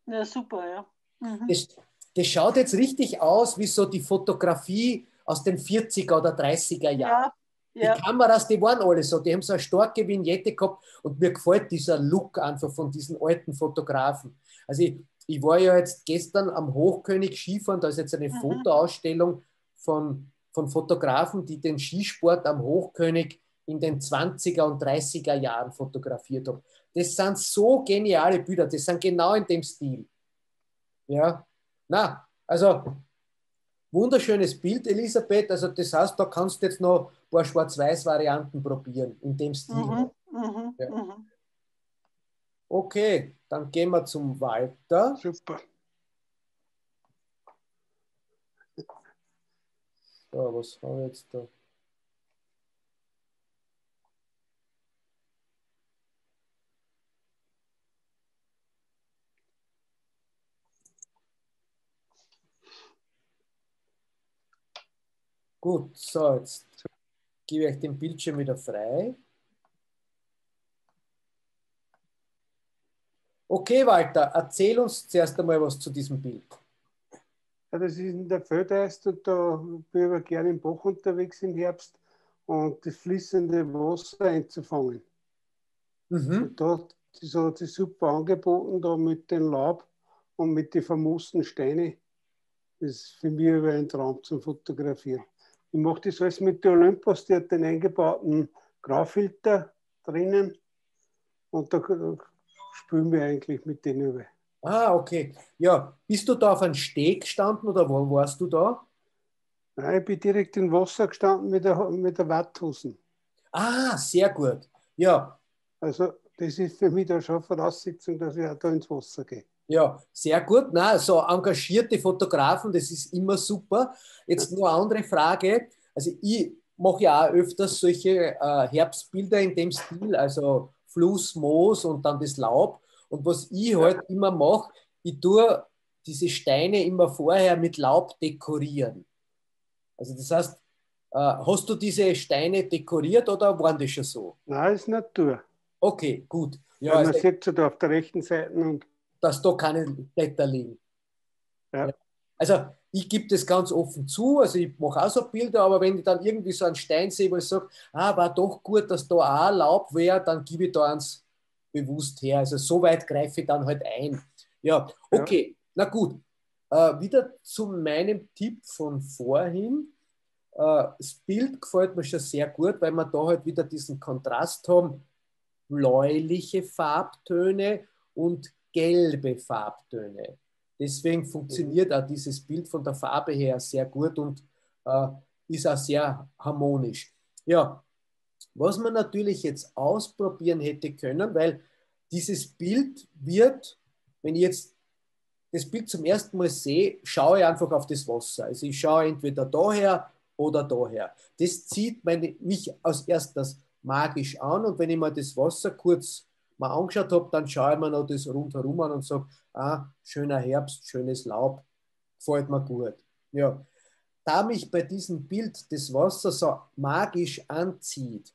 B: ja super, ja.
A: Mhm. Das, das, schaut jetzt richtig aus wie so die Fotografie aus den 40er oder 30er Jahren. Ja, ja. Die Kameras, die waren alle so, die haben so eine starke Vignette gehabt und mir gefällt dieser Look einfach von diesen alten Fotografen. Also ich, ich war ja jetzt gestern am Hochkönig Skifahren, da ist jetzt eine mhm. Fotoausstellung von, von Fotografen, die den Skisport am Hochkönig in den 20er und 30er Jahren fotografiert haben. Das sind so geniale Bilder, das sind genau in dem Stil. Ja, na, also wunderschönes Bild, Elisabeth. Also das heißt, da kannst du jetzt noch ein paar Schwarz-Weiß-Varianten probieren in dem Stil. Mhm, mhm, ja. mhm. Okay, dann gehen wir zum Walter.
C: Super.
A: So, was haben wir jetzt da? Gut, so, jetzt gebe ich den Bildschirm wieder frei. Okay, Walter, erzähl uns zuerst einmal was zu diesem Bild.
C: Ja, das ist in der Feldeist und da bin ich gerne im Bach unterwegs im Herbst und das fließende Wasser einzufangen. Mhm. Da das hat sich super angeboten, da mit dem Laub und mit den vermoosten Steinen. Das ist für mich über ein Traum zum Fotografieren. Ich mache das alles mit der Olympus, die hat den eingebauten Graufilter drinnen und da spülen wir eigentlich mit denen über.
A: Ah, okay. Ja, bist du da auf einem Steg gestanden oder wo warst du da?
C: Nein, ich bin direkt im Wasser gestanden mit der, mit der Watthusen.
A: Ah, sehr gut. Ja.
C: Also, das ist für mich da schon Voraussetzung, dass ich auch da ins Wasser gehe.
A: Ja, sehr gut. Na, so engagierte Fotografen, das ist immer super. Jetzt nur eine andere Frage. Also ich mache ja auch öfters solche äh, Herbstbilder in dem Stil, also Fluss, Moos und dann das Laub. Und was ich halt immer mache, ich tue diese Steine immer vorher mit Laub dekorieren. Also das heißt, äh, hast du diese Steine dekoriert oder waren die schon so?
C: Nein, ist Natur.
A: Okay, gut.
C: Ja, man also, sieht es da auf der rechten Seite. Und
A: dass da keine Blätter liegen. Ja. Also ich gebe das ganz offen zu, also ich mache auch so Bilder, aber wenn ich dann irgendwie so einen Stein sehe, wo ich sage, ah, war doch gut, dass da auch Laub wäre, dann gebe ich da eins bewusst her. Also so weit greife ich dann halt ein. Ja, okay, ja. na gut. Äh, wieder zu meinem Tipp von vorhin. Äh, das Bild gefällt mir schon sehr gut, weil wir da halt wieder diesen Kontrast haben. Bläuliche Farbtöne und gelbe Farbtöne. Deswegen funktioniert auch dieses Bild von der Farbe her sehr gut und äh, ist auch sehr harmonisch. Ja, was man natürlich jetzt ausprobieren hätte können, weil dieses Bild wird, wenn ich jetzt das Bild zum ersten Mal sehe, schaue ich einfach auf das Wasser. Also ich schaue entweder daher oder daher. Das zieht meine, mich als erstes magisch an und wenn ich mal das Wasser kurz mal angeschaut habe, dann schaue ich mir noch das rundherum an und sage, ah, schöner Herbst, schönes Laub, gefällt mir gut. Ja. Da mich bei diesem Bild das Wasser so magisch anzieht,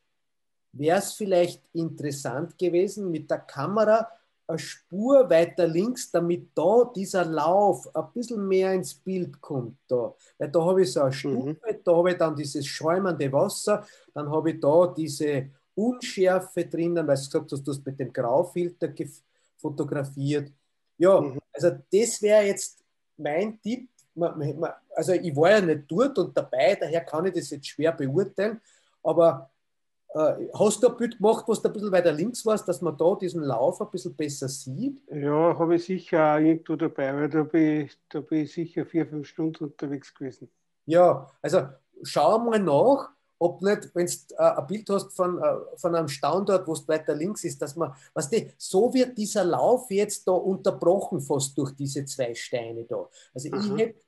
A: wäre es vielleicht interessant gewesen, mit der Kamera eine Spur weiter links, damit da dieser Lauf ein bisschen mehr ins Bild kommt. Da. Weil da habe ich so eine mhm. Stufe, mhm. da habe ich dann dieses schäumende Wasser, dann habe ich da diese Unschärfe drinnen, weil du gesagt hast, du hast mit dem Graufilter fotografiert. Ja, mhm. also das wäre jetzt mein Tipp. Also ich war ja nicht dort und dabei, daher kann ich das jetzt schwer beurteilen, aber äh, hast du ein Bild gemacht, was da ein bisschen weiter links war, dass man da diesen Lauf ein bisschen besser sieht?
C: Ja, habe ich sicher auch irgendwo dabei, weil da bin, ich, da bin ich sicher vier, fünf Stunden unterwegs gewesen.
A: Ja, also schau mal nach, ob nicht, wenn du äh, ein Bild hast von, äh, von einem Standort, wo es weiter links ist, dass man, weißt du, so wird dieser Lauf jetzt da unterbrochen fast durch diese zwei Steine da. Also mhm. ich hätte,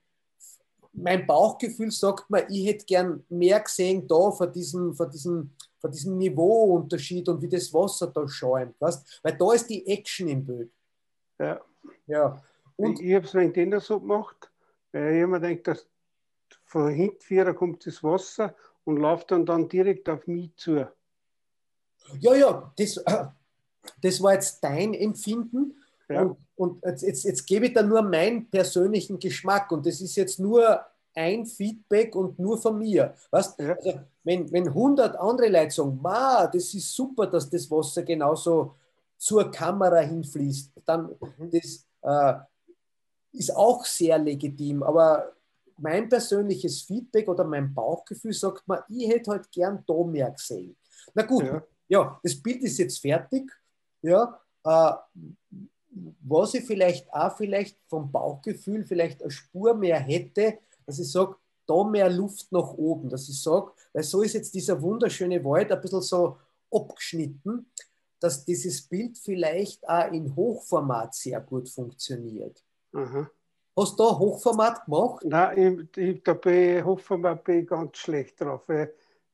A: mein Bauchgefühl sagt mir, ich hätte gern mehr gesehen da von diesem, von diesem, von diesem Niveauunterschied und wie das Wasser da schäumt, weißt? weil da ist die Action im Bild.
C: Ja. ja. Und ich habe es wegen denen so gemacht, weil ich immer denke, dass von hinten kommt das Wasser und läuft dann, dann direkt auf mich zu.
A: Ja, ja, das, das war jetzt dein Empfinden. Ja. Und, und jetzt, jetzt, jetzt gebe ich da nur meinen persönlichen Geschmack und das ist jetzt nur ein Feedback und nur von mir. Weißt? Ja. Also, wenn, wenn 100 andere Leute sagen, wow, das ist super, dass das Wasser genauso zur Kamera hinfließt, dann mhm. das äh, ist auch sehr legitim. Aber mein persönliches Feedback oder mein Bauchgefühl sagt mir, ich hätte halt gern da mehr gesehen. Na gut, ja, ja das Bild ist jetzt fertig. Ja, äh, was ich vielleicht auch vielleicht vom Bauchgefühl vielleicht eine Spur mehr hätte, dass ich sage, da mehr Luft nach oben, dass ich sage, weil so ist jetzt dieser wunderschöne Wald ein bisschen so abgeschnitten, dass dieses Bild vielleicht auch in Hochformat sehr gut funktioniert. Aha. Hast du da Hochformat gemacht?
C: Nein, ich, ich, da bin Hochformat bin ich ganz schlecht drauf.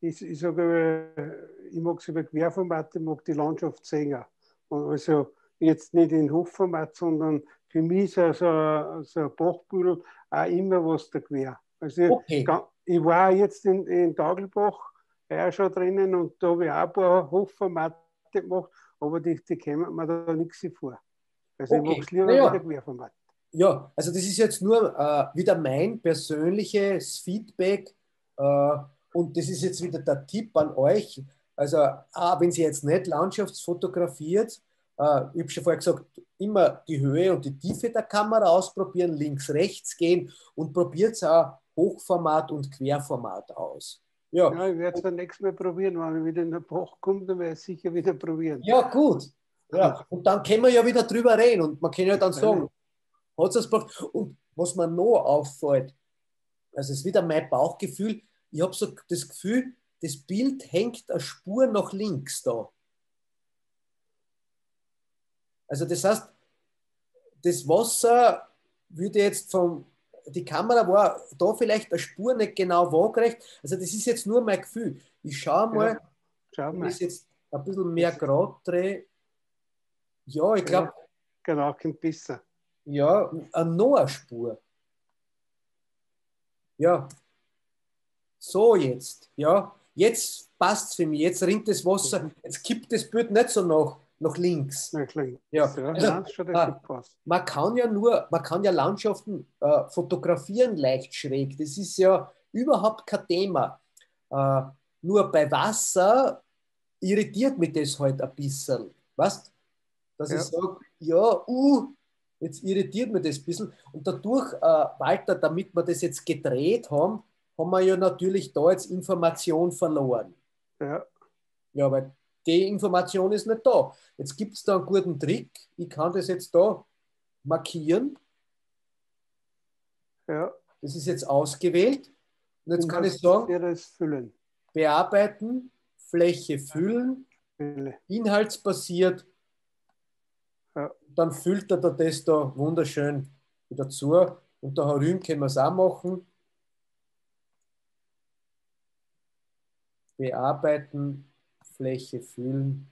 C: Ich, ich sage, ich mag es über Querformat, ich mag die Landschaft sehen. Also jetzt nicht in Hochformat, sondern für mich ist also, so ein Bachbüdel auch immer was da quer. Also okay. ich war jetzt in, in Tagelbach ja schon drinnen und da habe ich auch ein paar Hochformate gemacht, aber die, die kämen mir da nichts vor. Also okay. ich mache es lieber naja. wieder Querformat.
A: Ja, also das ist jetzt nur äh, wieder mein persönliches Feedback äh, und das ist jetzt wieder der Tipp an euch. Also, ah, wenn Sie jetzt nicht landschaftsfotografiert, äh, ich habe schon vorher gesagt, immer die Höhe und die Tiefe der Kamera ausprobieren, links, rechts gehen und probiert es auch Hochformat und Querformat aus.
C: Ja, ja ich werde es dann nächstes Mal probieren. Wenn ich wieder in den Bach komme, dann werde ich es sicher wieder probieren.
A: Ja, gut. Ja. Und dann können wir ja wieder drüber reden und man kann ja dann sagen, hat es gebracht? Und was mir noch auffällt, also es ist wieder mein Bauchgefühl, ich habe so das Gefühl, das Bild hängt eine Spur nach links da. Also das heißt, das Wasser würde jetzt vom, die Kamera war da vielleicht eine Spur nicht genau waagerecht. Also das ist jetzt nur mein Gefühl. Ich schaue mal, ja, schau mal. ich jetzt ein bisschen mehr gerade drehe. Ja, ich glaube.
C: Genau, kommt besser.
A: Ja, eine noch eine Spur. Ja. So jetzt. Ja. Jetzt passt es für mich. Jetzt rinnt das Wasser. Jetzt kippt das Bild nicht so nach, nach links.
C: Nach links.
A: Ja. Also, ah, man kann ja nur, man kann ja Landschaften äh, fotografieren leicht schräg. Das ist ja überhaupt kein Thema. Äh, nur bei Wasser irritiert mich das halt ein bisschen. Weißt Dass ja. ich sage, ja, uh, Jetzt irritiert mir das ein bisschen. Und dadurch, äh, Walter, damit wir das jetzt gedreht haben, haben wir ja natürlich da jetzt Information verloren.
C: Ja.
A: Ja, weil die Information ist nicht da. Jetzt gibt es da einen guten Trick. Ich kann das jetzt da markieren.
C: Ja.
A: Das ist jetzt ausgewählt. Und jetzt Und kann ich sagen, bearbeiten, Fläche füllen, inhaltsbasiert ja. Dann filtert er das da wunderschön wieder zu. Und da herüben können wir es auch machen. Bearbeiten, Fläche füllen,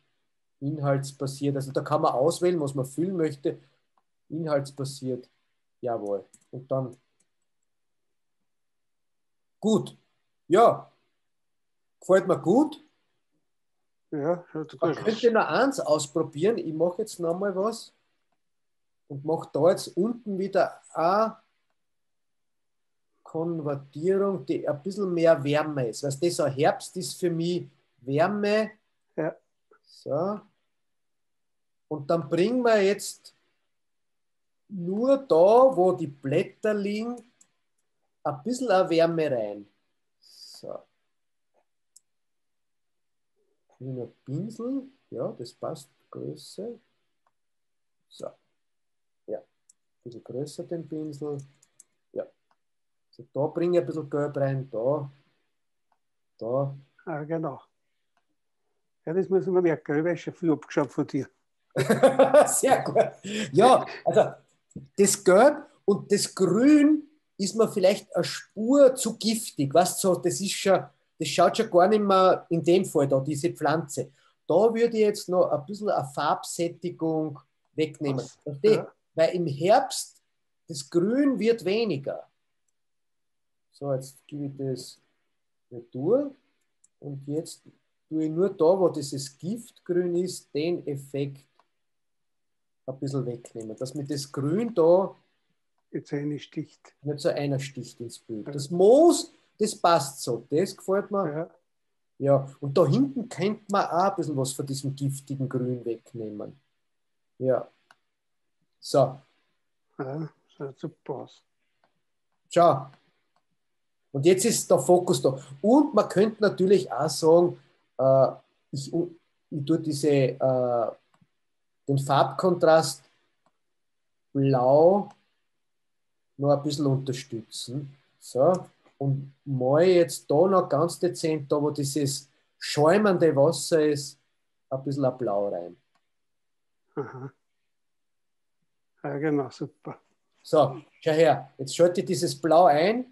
A: inhaltsbasiert. Also da kann man auswählen, was man füllen möchte. Inhaltsbasiert, jawohl. Und dann gut. Ja, gefällt mir gut.
C: Ja,
A: schaut Man könnte noch eins ausprobieren. Ich mache jetzt noch mal was und mache da jetzt unten wieder eine Konvertierung, die ein bisschen mehr Wärme ist. Weißt du, so Herbst ist für mich Wärme.
C: Ja.
A: So. Und dann bringen wir jetzt nur da, wo die Blätter liegen, ein bisschen Wärme rein. So grüner Pinsel, ja, das passt, Größe. So, ein bisschen größer den Pinsel. Ja, so, da bringe ich ein bisschen Gelb rein, da, da.
C: Ah, genau. Ja, das muss man merken, ich weiß schon viel abgeschaut von dir.
A: Sehr gut. Ja, also das Gelb und das Grün ist mir vielleicht eine Spur zu giftig. Weißt du, das ist schon das schaut schon gar nicht mehr in dem Fall da, diese Pflanze. Da würde ich jetzt noch ein bisschen eine Farbsättigung wegnehmen. Ja. Weil im Herbst das Grün wird weniger. So, jetzt gebe ich das retour und jetzt tue ich nur da, wo dieses Giftgrün ist, den Effekt ein bisschen wegnehmen. Dass mir das Grün da
C: jetzt eine sticht.
A: Nicht so einer sticht ins Bild. Das Moos das passt so, das gefällt mir. Ja. ja. Und da hinten könnte man auch ein bisschen was von diesem giftigen Grün wegnehmen. Ja. So.
C: Ja, super aus.
A: Schau. Und jetzt ist der Fokus da. Und man könnte natürlich auch sagen, äh, ich, ich tue diese, äh, den Farbkontrast blau noch ein bisschen unterstützen. So und mal jetzt da noch ganz dezent, da wo dieses schäumende Wasser ist, ein bisschen ein Blau rein.
C: Aha. Ja, genau, super.
A: So, schau her, jetzt schalte ich dieses Blau ein.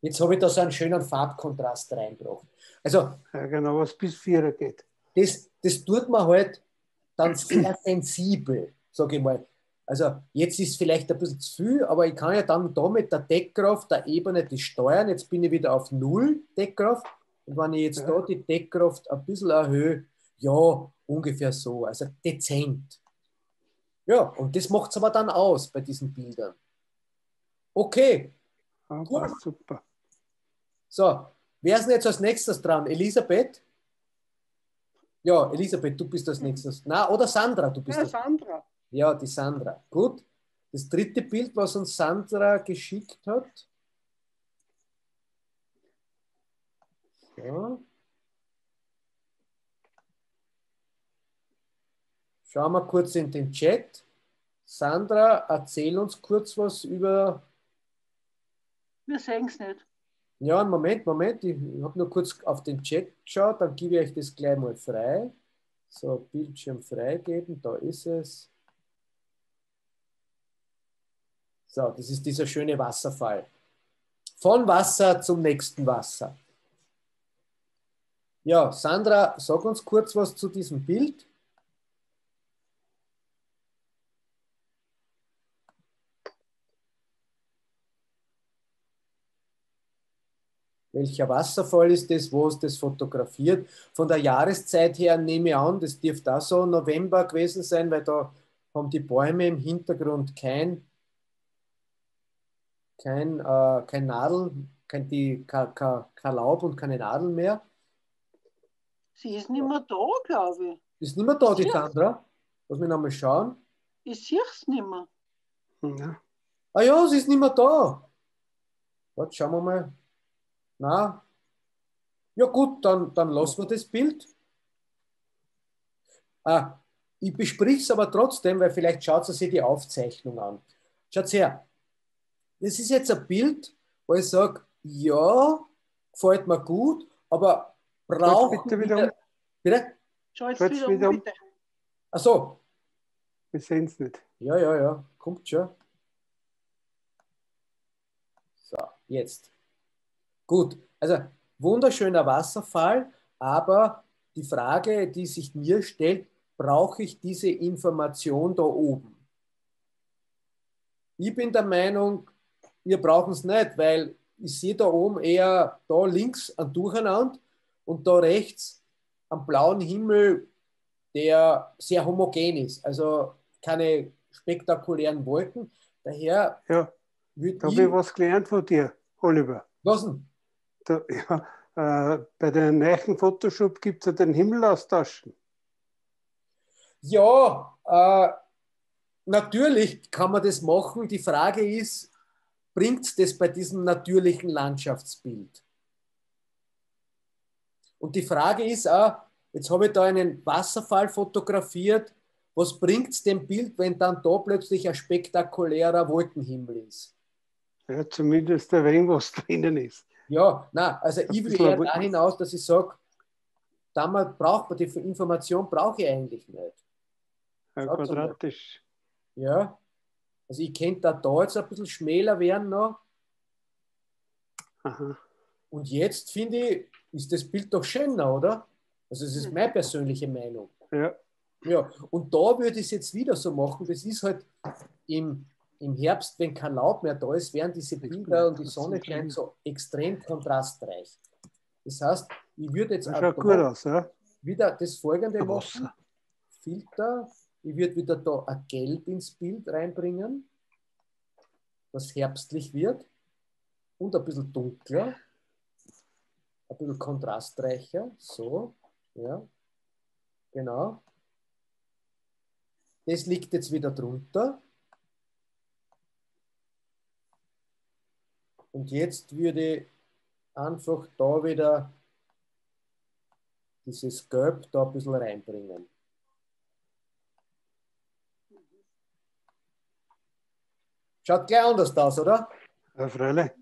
A: Jetzt habe ich da so einen schönen Farbkontrast reingebracht. Also,
C: ja, genau, was bis 4 geht.
A: Das, das tut man halt dann sehr sensibel, sage ich mal. Also jetzt ist vielleicht ein bisschen zu viel, aber ich kann ja dann da mit der Deckkraft der Ebene die steuern. Jetzt bin ich wieder auf Null Deckkraft. Und wenn ich jetzt ja. da die Deckkraft ein bisschen erhöhe, ja, ungefähr so, also dezent. Ja, und das macht es aber dann aus bei diesen Bildern. Okay.
C: Aber super.
A: So, wer ist denn jetzt als nächstes dran? Elisabeth? Ja, Elisabeth, du bist als nächstes. Na, oder Sandra, du bist.
B: Ja, Sandra.
A: Ja, die Sandra. Gut. Das dritte Bild, was uns Sandra geschickt hat. So. Schauen wir kurz in den Chat. Sandra, erzähl uns kurz was über.
B: Wir sehen es nicht.
A: Ja, Moment, Moment. Ich habe nur kurz auf den Chat geschaut, dann gebe ich euch das gleich mal frei. So, Bildschirm freigeben, da ist es. So, das ist dieser schöne Wasserfall. Von Wasser zum nächsten Wasser. Ja, Sandra, sag uns kurz was zu diesem Bild. Welcher Wasserfall ist das? Wo ist das fotografiert? Von der Jahreszeit her nehme ich an, das dürfte auch so November gewesen sein, weil da haben die Bäume im Hintergrund kein, kein, äh, kein Nadel, kein, die, kein, kein, kein Laub und keine Nadeln mehr.
B: Sie ist nicht mehr da, glaube ich.
A: Ist nicht mehr da, die Sandra? Lass mich nochmal schauen.
B: Ich sehe es nicht mehr.
C: Ja.
A: Ah ja, sie ist nicht mehr da. Warte, schauen wir mal. Na, ja gut, dann, dann lassen wir das Bild. Ah, ich besprich es aber trotzdem, weil vielleicht schaut sich die Aufzeichnung an. Schaut her, das ist jetzt ein Bild, wo ich sage, ja, gefällt mir gut, aber braucht
C: bitte wieder um.
A: Bitte?
B: Schau jetzt wieder, wieder um, bitte.
A: Ach so.
C: Wir sehen es nicht.
A: Ja, ja, ja, kommt schon. So, jetzt. Gut, also wunderschöner Wasserfall, aber die Frage, die sich mir stellt, brauche ich diese Information da oben? Ich bin der Meinung, wir brauchen es nicht, weil ich sehe da oben eher da links ein Durcheinander und da rechts am blauen Himmel, der sehr homogen ist, also keine spektakulären Wolken. Daher
C: ja, da habe ich was gelernt von dir, Oliver.
A: Was denn?
C: Da, ja, äh, bei den neuen Photoshop gibt es ja den Himmel austauschen.
A: Ja, äh, natürlich kann man das machen. Die Frage ist, bringt es das bei diesem natürlichen Landschaftsbild? Und die Frage ist auch, jetzt habe ich da einen Wasserfall fotografiert, was bringt es dem Bild, wenn dann da plötzlich ein spektakulärer Wolkenhimmel ist?
C: Ja, zumindest ein wenig was drinnen ist.
A: Ja, nein, also ich will eher da hinaus, dass ich sage, damals braucht man die Information, brauche ich eigentlich nicht.
C: Ja, quadratisch.
A: Ja, also ich könnte da, da jetzt ein bisschen schmäler werden noch. Aha. Und jetzt finde ich, ist das Bild doch schöner, oder? Also es ist meine persönliche Meinung.
C: Ja.
A: Ja, und da würde ich es jetzt wieder so machen. Das ist halt im im Herbst, wenn kein Laub mehr da ist, werden diese Bilder und die Sonne scheint so extrem kontrastreich. Das heißt, ich würde jetzt
C: das gut aus, ja?
A: wieder das folgende machen. Filter. Ich würde wieder da ein Gelb ins Bild reinbringen, das herbstlich wird und ein bisschen dunkler, ein bisschen kontrastreicher. So, ja, genau. Das liegt jetzt wieder drunter. Und jetzt würde ich einfach da wieder dieses Gelb da ein bisschen reinbringen. Schaut gleich anders aus, oder?
C: Ja, freilich.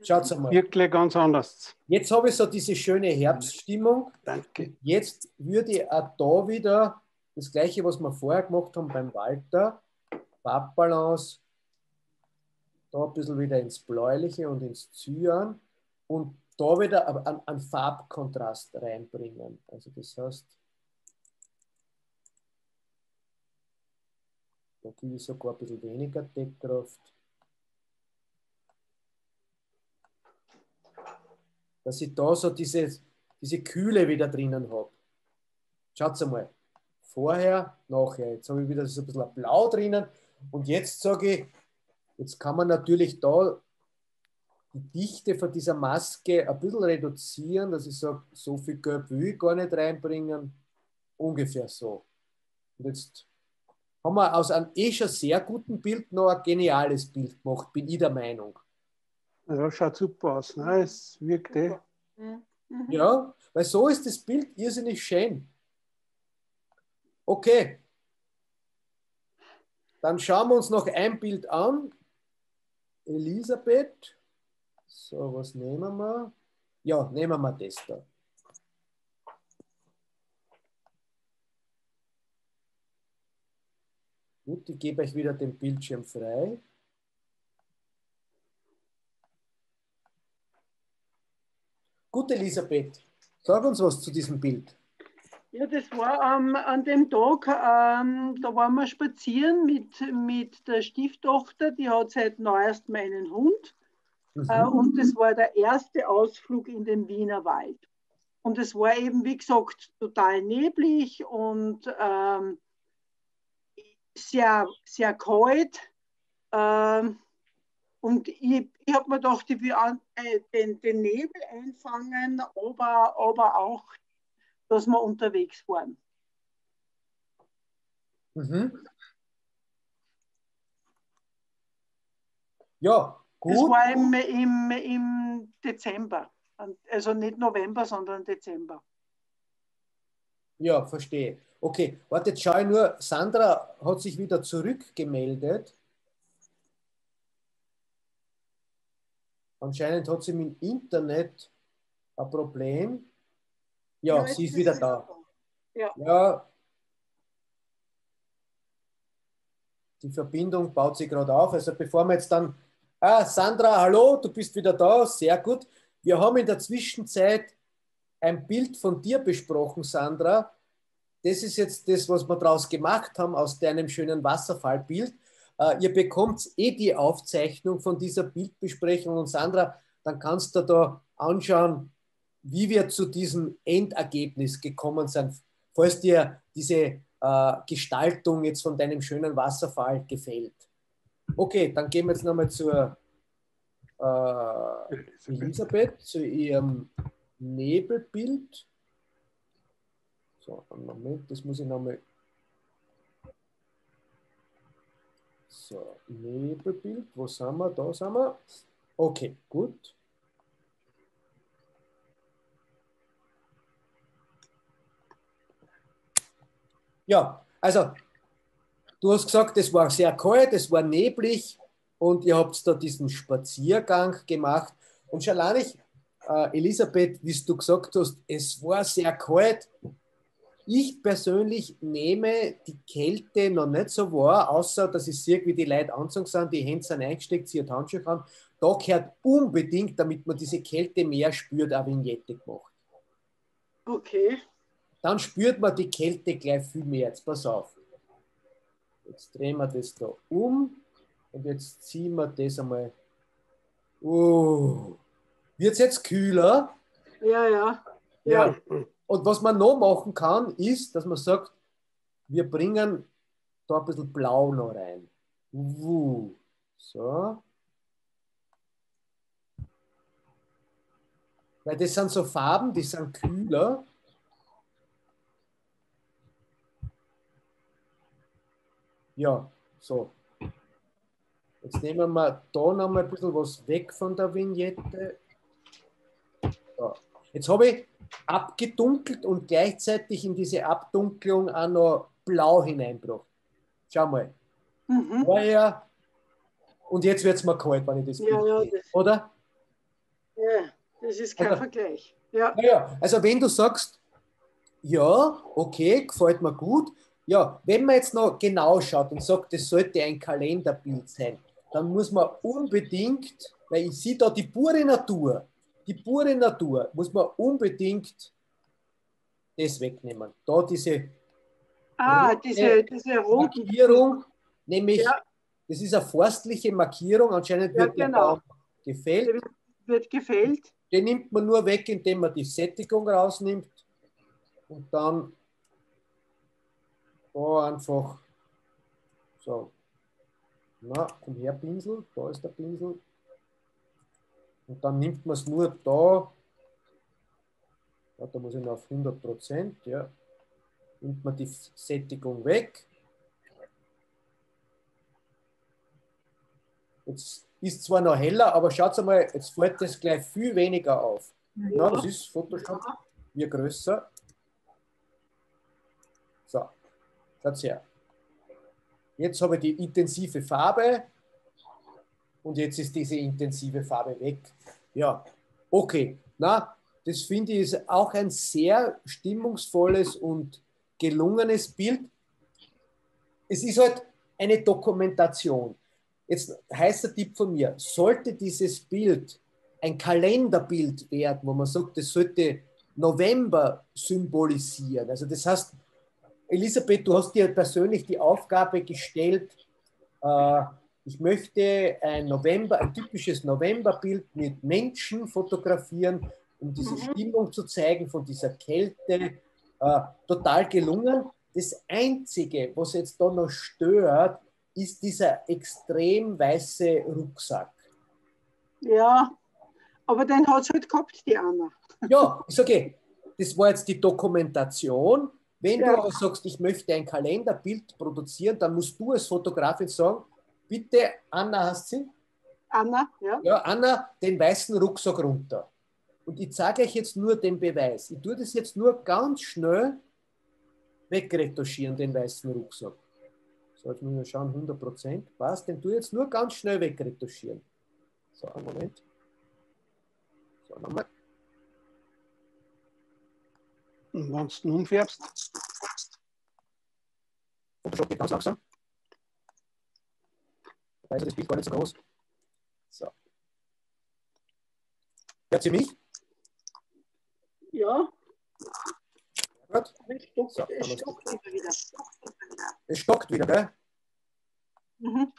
A: Schaut mal.
C: Wirklich ganz anders.
A: Jetzt habe ich so diese schöne Herbststimmung.
C: Danke.
A: Jetzt würde ich auch da wieder das gleiche, was wir vorher gemacht haben beim Walter, Farbbalance da ein bisschen wieder ins Bläuliche und ins Zyan und da wieder einen, einen Farbkontrast reinbringen. Also das heißt, Da gebe ich sogar ein bisschen weniger Deckkraft. Dass ich da so diese, diese Kühle wieder drinnen habe. Schaut mal. Vorher, nachher. Jetzt habe ich wieder so ein bisschen Blau drinnen. Und jetzt sage ich, jetzt kann man natürlich da die Dichte von dieser Maske ein bisschen reduzieren, dass ich sage, so viel Gelb will ich gar nicht reinbringen. Ungefähr so. Und jetzt haben wir aus einem eh schon sehr guten Bild noch ein geniales Bild gemacht, bin ich der Meinung.
C: Ja, schaut super aus. Ne? Es wirkt eh.
A: Ja, weil so ist das Bild irrsinnig schön. Okay. Dann schauen wir uns noch ein Bild an. Elisabeth. So, was nehmen wir? Ja, nehmen wir das da. Gut, ich gebe euch wieder den Bildschirm frei. Gut, Elisabeth, sag uns was zu diesem Bild.
B: Ja, das war ähm, an dem Tag, ähm, da waren wir spazieren mit, mit der Stieftochter, die hat seit neuestem einen Hund. Mhm. Äh, und das war der erste Ausflug in den Wiener Wald. Und es war eben, wie gesagt, total neblig und ähm, sehr, sehr kalt. Ähm, und ich, ich habe mir gedacht, ich will an, äh, den, den Nebel einfangen, aber, aber auch, dass wir unterwegs waren.
A: Mhm. Ja, gut.
B: Das war im, im, im Dezember. Also nicht November, sondern Dezember.
A: Ja, verstehe. Okay, warte, jetzt schaue ich nur, Sandra hat sich wieder zurückgemeldet. Anscheinend hat sie mit dem Internet ein Problem. Ja, ja sie ist wieder da. Ja. ja. Die Verbindung baut sich gerade auf. Also bevor wir jetzt dann. Ah, Sandra, hallo, du bist wieder da. Sehr gut. Wir haben in der Zwischenzeit ein Bild von dir besprochen, Sandra das ist jetzt das, was wir daraus gemacht haben aus deinem schönen Wasserfallbild. Äh, ihr bekommt eh die Aufzeichnung von dieser Bildbesprechung und Sandra, dann kannst du da anschauen, wie wir zu diesem Endergebnis gekommen sind, falls dir diese äh, Gestaltung jetzt von deinem schönen Wasserfall gefällt. Okay, dann gehen wir jetzt nochmal zur äh, Elisabeth, zu ihrem Nebelbild. So, einen Moment, das muss ich nochmal. So, Nebelbild, wo sind wir? Da sind wir. Okay, gut. Ja, also du hast gesagt, es war sehr kalt, es war neblig und ihr habt da diesen Spaziergang gemacht. Und allein äh, Elisabeth, wie du gesagt hast, es war sehr kalt ich persönlich nehme die Kälte noch nicht so wahr, außer dass ich sehe, wie die Leute anzogen sind, die Hände sind eingesteckt, sie Handschuhe an. Da gehört unbedingt, damit man diese Kälte mehr spürt, eine Vignette gemacht.
B: Okay.
A: Dann spürt man die Kälte gleich viel mehr. Jetzt pass auf. Jetzt drehen wir das da um und jetzt ziehen wir das einmal. Uh, Wird es jetzt kühler?
B: Ja, ja.
A: Ja. Und was man noch machen kann, ist, dass man sagt, wir bringen da ein bisschen Blau noch rein. So. Weil das sind so Farben, die sind kühler. Ja, so. Jetzt nehmen wir da noch mal ein bisschen was weg von der Vignette. So. Jetzt habe ich abgedunkelt und gleichzeitig in diese Abdunklung auch noch Blau hineingebracht. Schau mal. Mhm. Vorher und jetzt wird es mir kalt, wenn ich das
B: ja, ja,
A: das, Oder?
B: Ja, das ist kein also, Vergleich. Ja.
A: ja. Also wenn du sagst, ja, okay, gefällt mir gut. Ja, wenn man jetzt noch genau schaut und sagt, das sollte ein Kalenderbild sein, dann muss man unbedingt, weil ich sehe da die pure Natur, die pure Natur muss man unbedingt das wegnehmen. Da diese,
B: ah, diese, diese
A: Markierung, nämlich, ja. das ist eine forstliche Markierung, anscheinend wird ja, genau. der gefällt. Der
B: wird gefällt.
A: Den nimmt man nur weg, indem man die Sättigung rausnimmt und dann da einfach so, na, komm her Pinsel, da ist der Pinsel und dann nimmt man es nur da, da muss ich noch auf 100 Prozent, ja, nimmt man die Sättigung weg. Jetzt ist zwar noch heller, aber schaut mal, jetzt fällt das gleich viel weniger auf. Ja. Na, das ist Photoshop, wir größer. So, schaut her. Jetzt habe ich die intensive Farbe und jetzt ist diese intensive Farbe weg. Ja, okay. Na, das finde ich ist auch ein sehr stimmungsvolles und gelungenes Bild. Es ist halt eine Dokumentation. Jetzt heißt der Tipp von mir, sollte dieses Bild ein Kalenderbild werden, wo man sagt, das sollte November symbolisieren. Also das heißt, Elisabeth, du hast dir persönlich die Aufgabe gestellt, äh, ich möchte ein November, ein typisches Novemberbild mit Menschen fotografieren, um diese mhm. Stimmung zu zeigen von dieser Kälte. Äh, total gelungen. Das Einzige, was jetzt da noch stört, ist dieser extrem weiße Rucksack.
B: Ja, aber den hat es halt gehabt, die Anna.
A: Ja, ist okay. Das war jetzt die Dokumentation. Wenn ja. du aber sagst, ich möchte ein Kalenderbild produzieren, dann musst du als Fotografin sagen, bitte, Anna hast sie?
B: Anna, ja.
A: Ja, Anna, den weißen Rucksack runter. Und ich zeige euch jetzt nur den Beweis. Ich tue das jetzt nur ganz schnell wegretuschieren, den weißen Rucksack. So, jetzt müssen wir schauen, 100 Prozent. Passt, den tue ich jetzt nur ganz schnell wegretuschieren. So, einen Moment. So, nochmal.
C: Und wenn du umfärbst?
A: Photoshop geht ganz langsam. Ist das Bild gar nicht so groß. So. Hört ihr mich?
B: Ja.
A: Gut. Es stockt, so, es stockt wieder. Es stockt wieder, gell?
B: Mhm.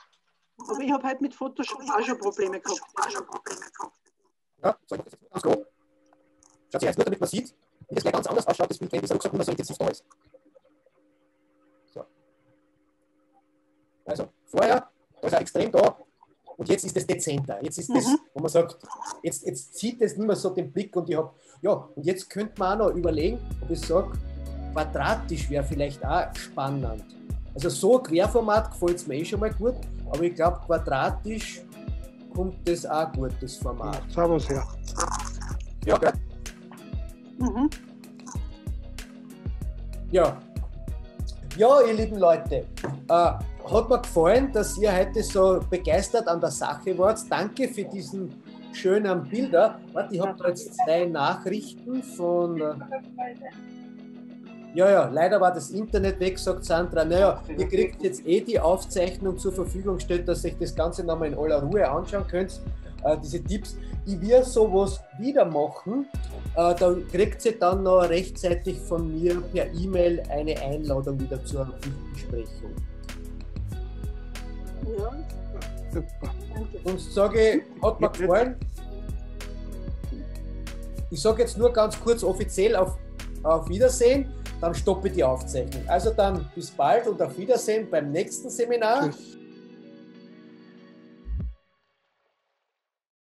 B: Aber ich habe halt mit Photoshop auch schon Probleme gehabt.
A: Ja, so, ich das jetzt ganz grob. Schaut sich jetzt nur, damit man sieht, wie das gleich ganz anders ausschaut, das Bild, wenn dieser Rucksack immer so intensiv da ist. So. Also, vorher, da ist er extrem da, und jetzt ist es dezenter. Jetzt ist das, mhm. wo man sagt, jetzt, jetzt zieht es nicht mehr so den Blick und ich habe, ja, und jetzt könnte man auch noch überlegen, ob ich sage, quadratisch wäre vielleicht auch spannend. Also so ein Querformat gefällt es mir eh schon mal gut, aber ich glaube, quadratisch kommt das auch gut, das Format.
C: Servus, ja.
A: Ja, gell? Mhm. Ja. Ja, ihr lieben Leute, äh, hat mir gefallen, dass ihr heute so begeistert an der Sache wart. Danke für diesen schönen Bilder. Warte, ich habe da jetzt zwei Nachrichten von. Äh, ja, ja, leider war das Internet weg, sagt Sandra. Naja, ihr kriegt jetzt eh die Aufzeichnung zur Verfügung gestellt, dass ihr das Ganze nochmal in aller Ruhe anschauen könnt. Äh, diese Tipps. Ich werde sowas wieder machen. Äh, da kriegt ihr dann noch rechtzeitig von mir per E-Mail eine Einladung wieder zur Besprechung. Ja. Super. Und sage, hat mir gefallen. Ich sage jetzt nur ganz kurz offiziell auf, auf Wiedersehen, dann stoppe die Aufzeichnung. Also dann bis bald und auf Wiedersehen beim nächsten Seminar. Tschüss.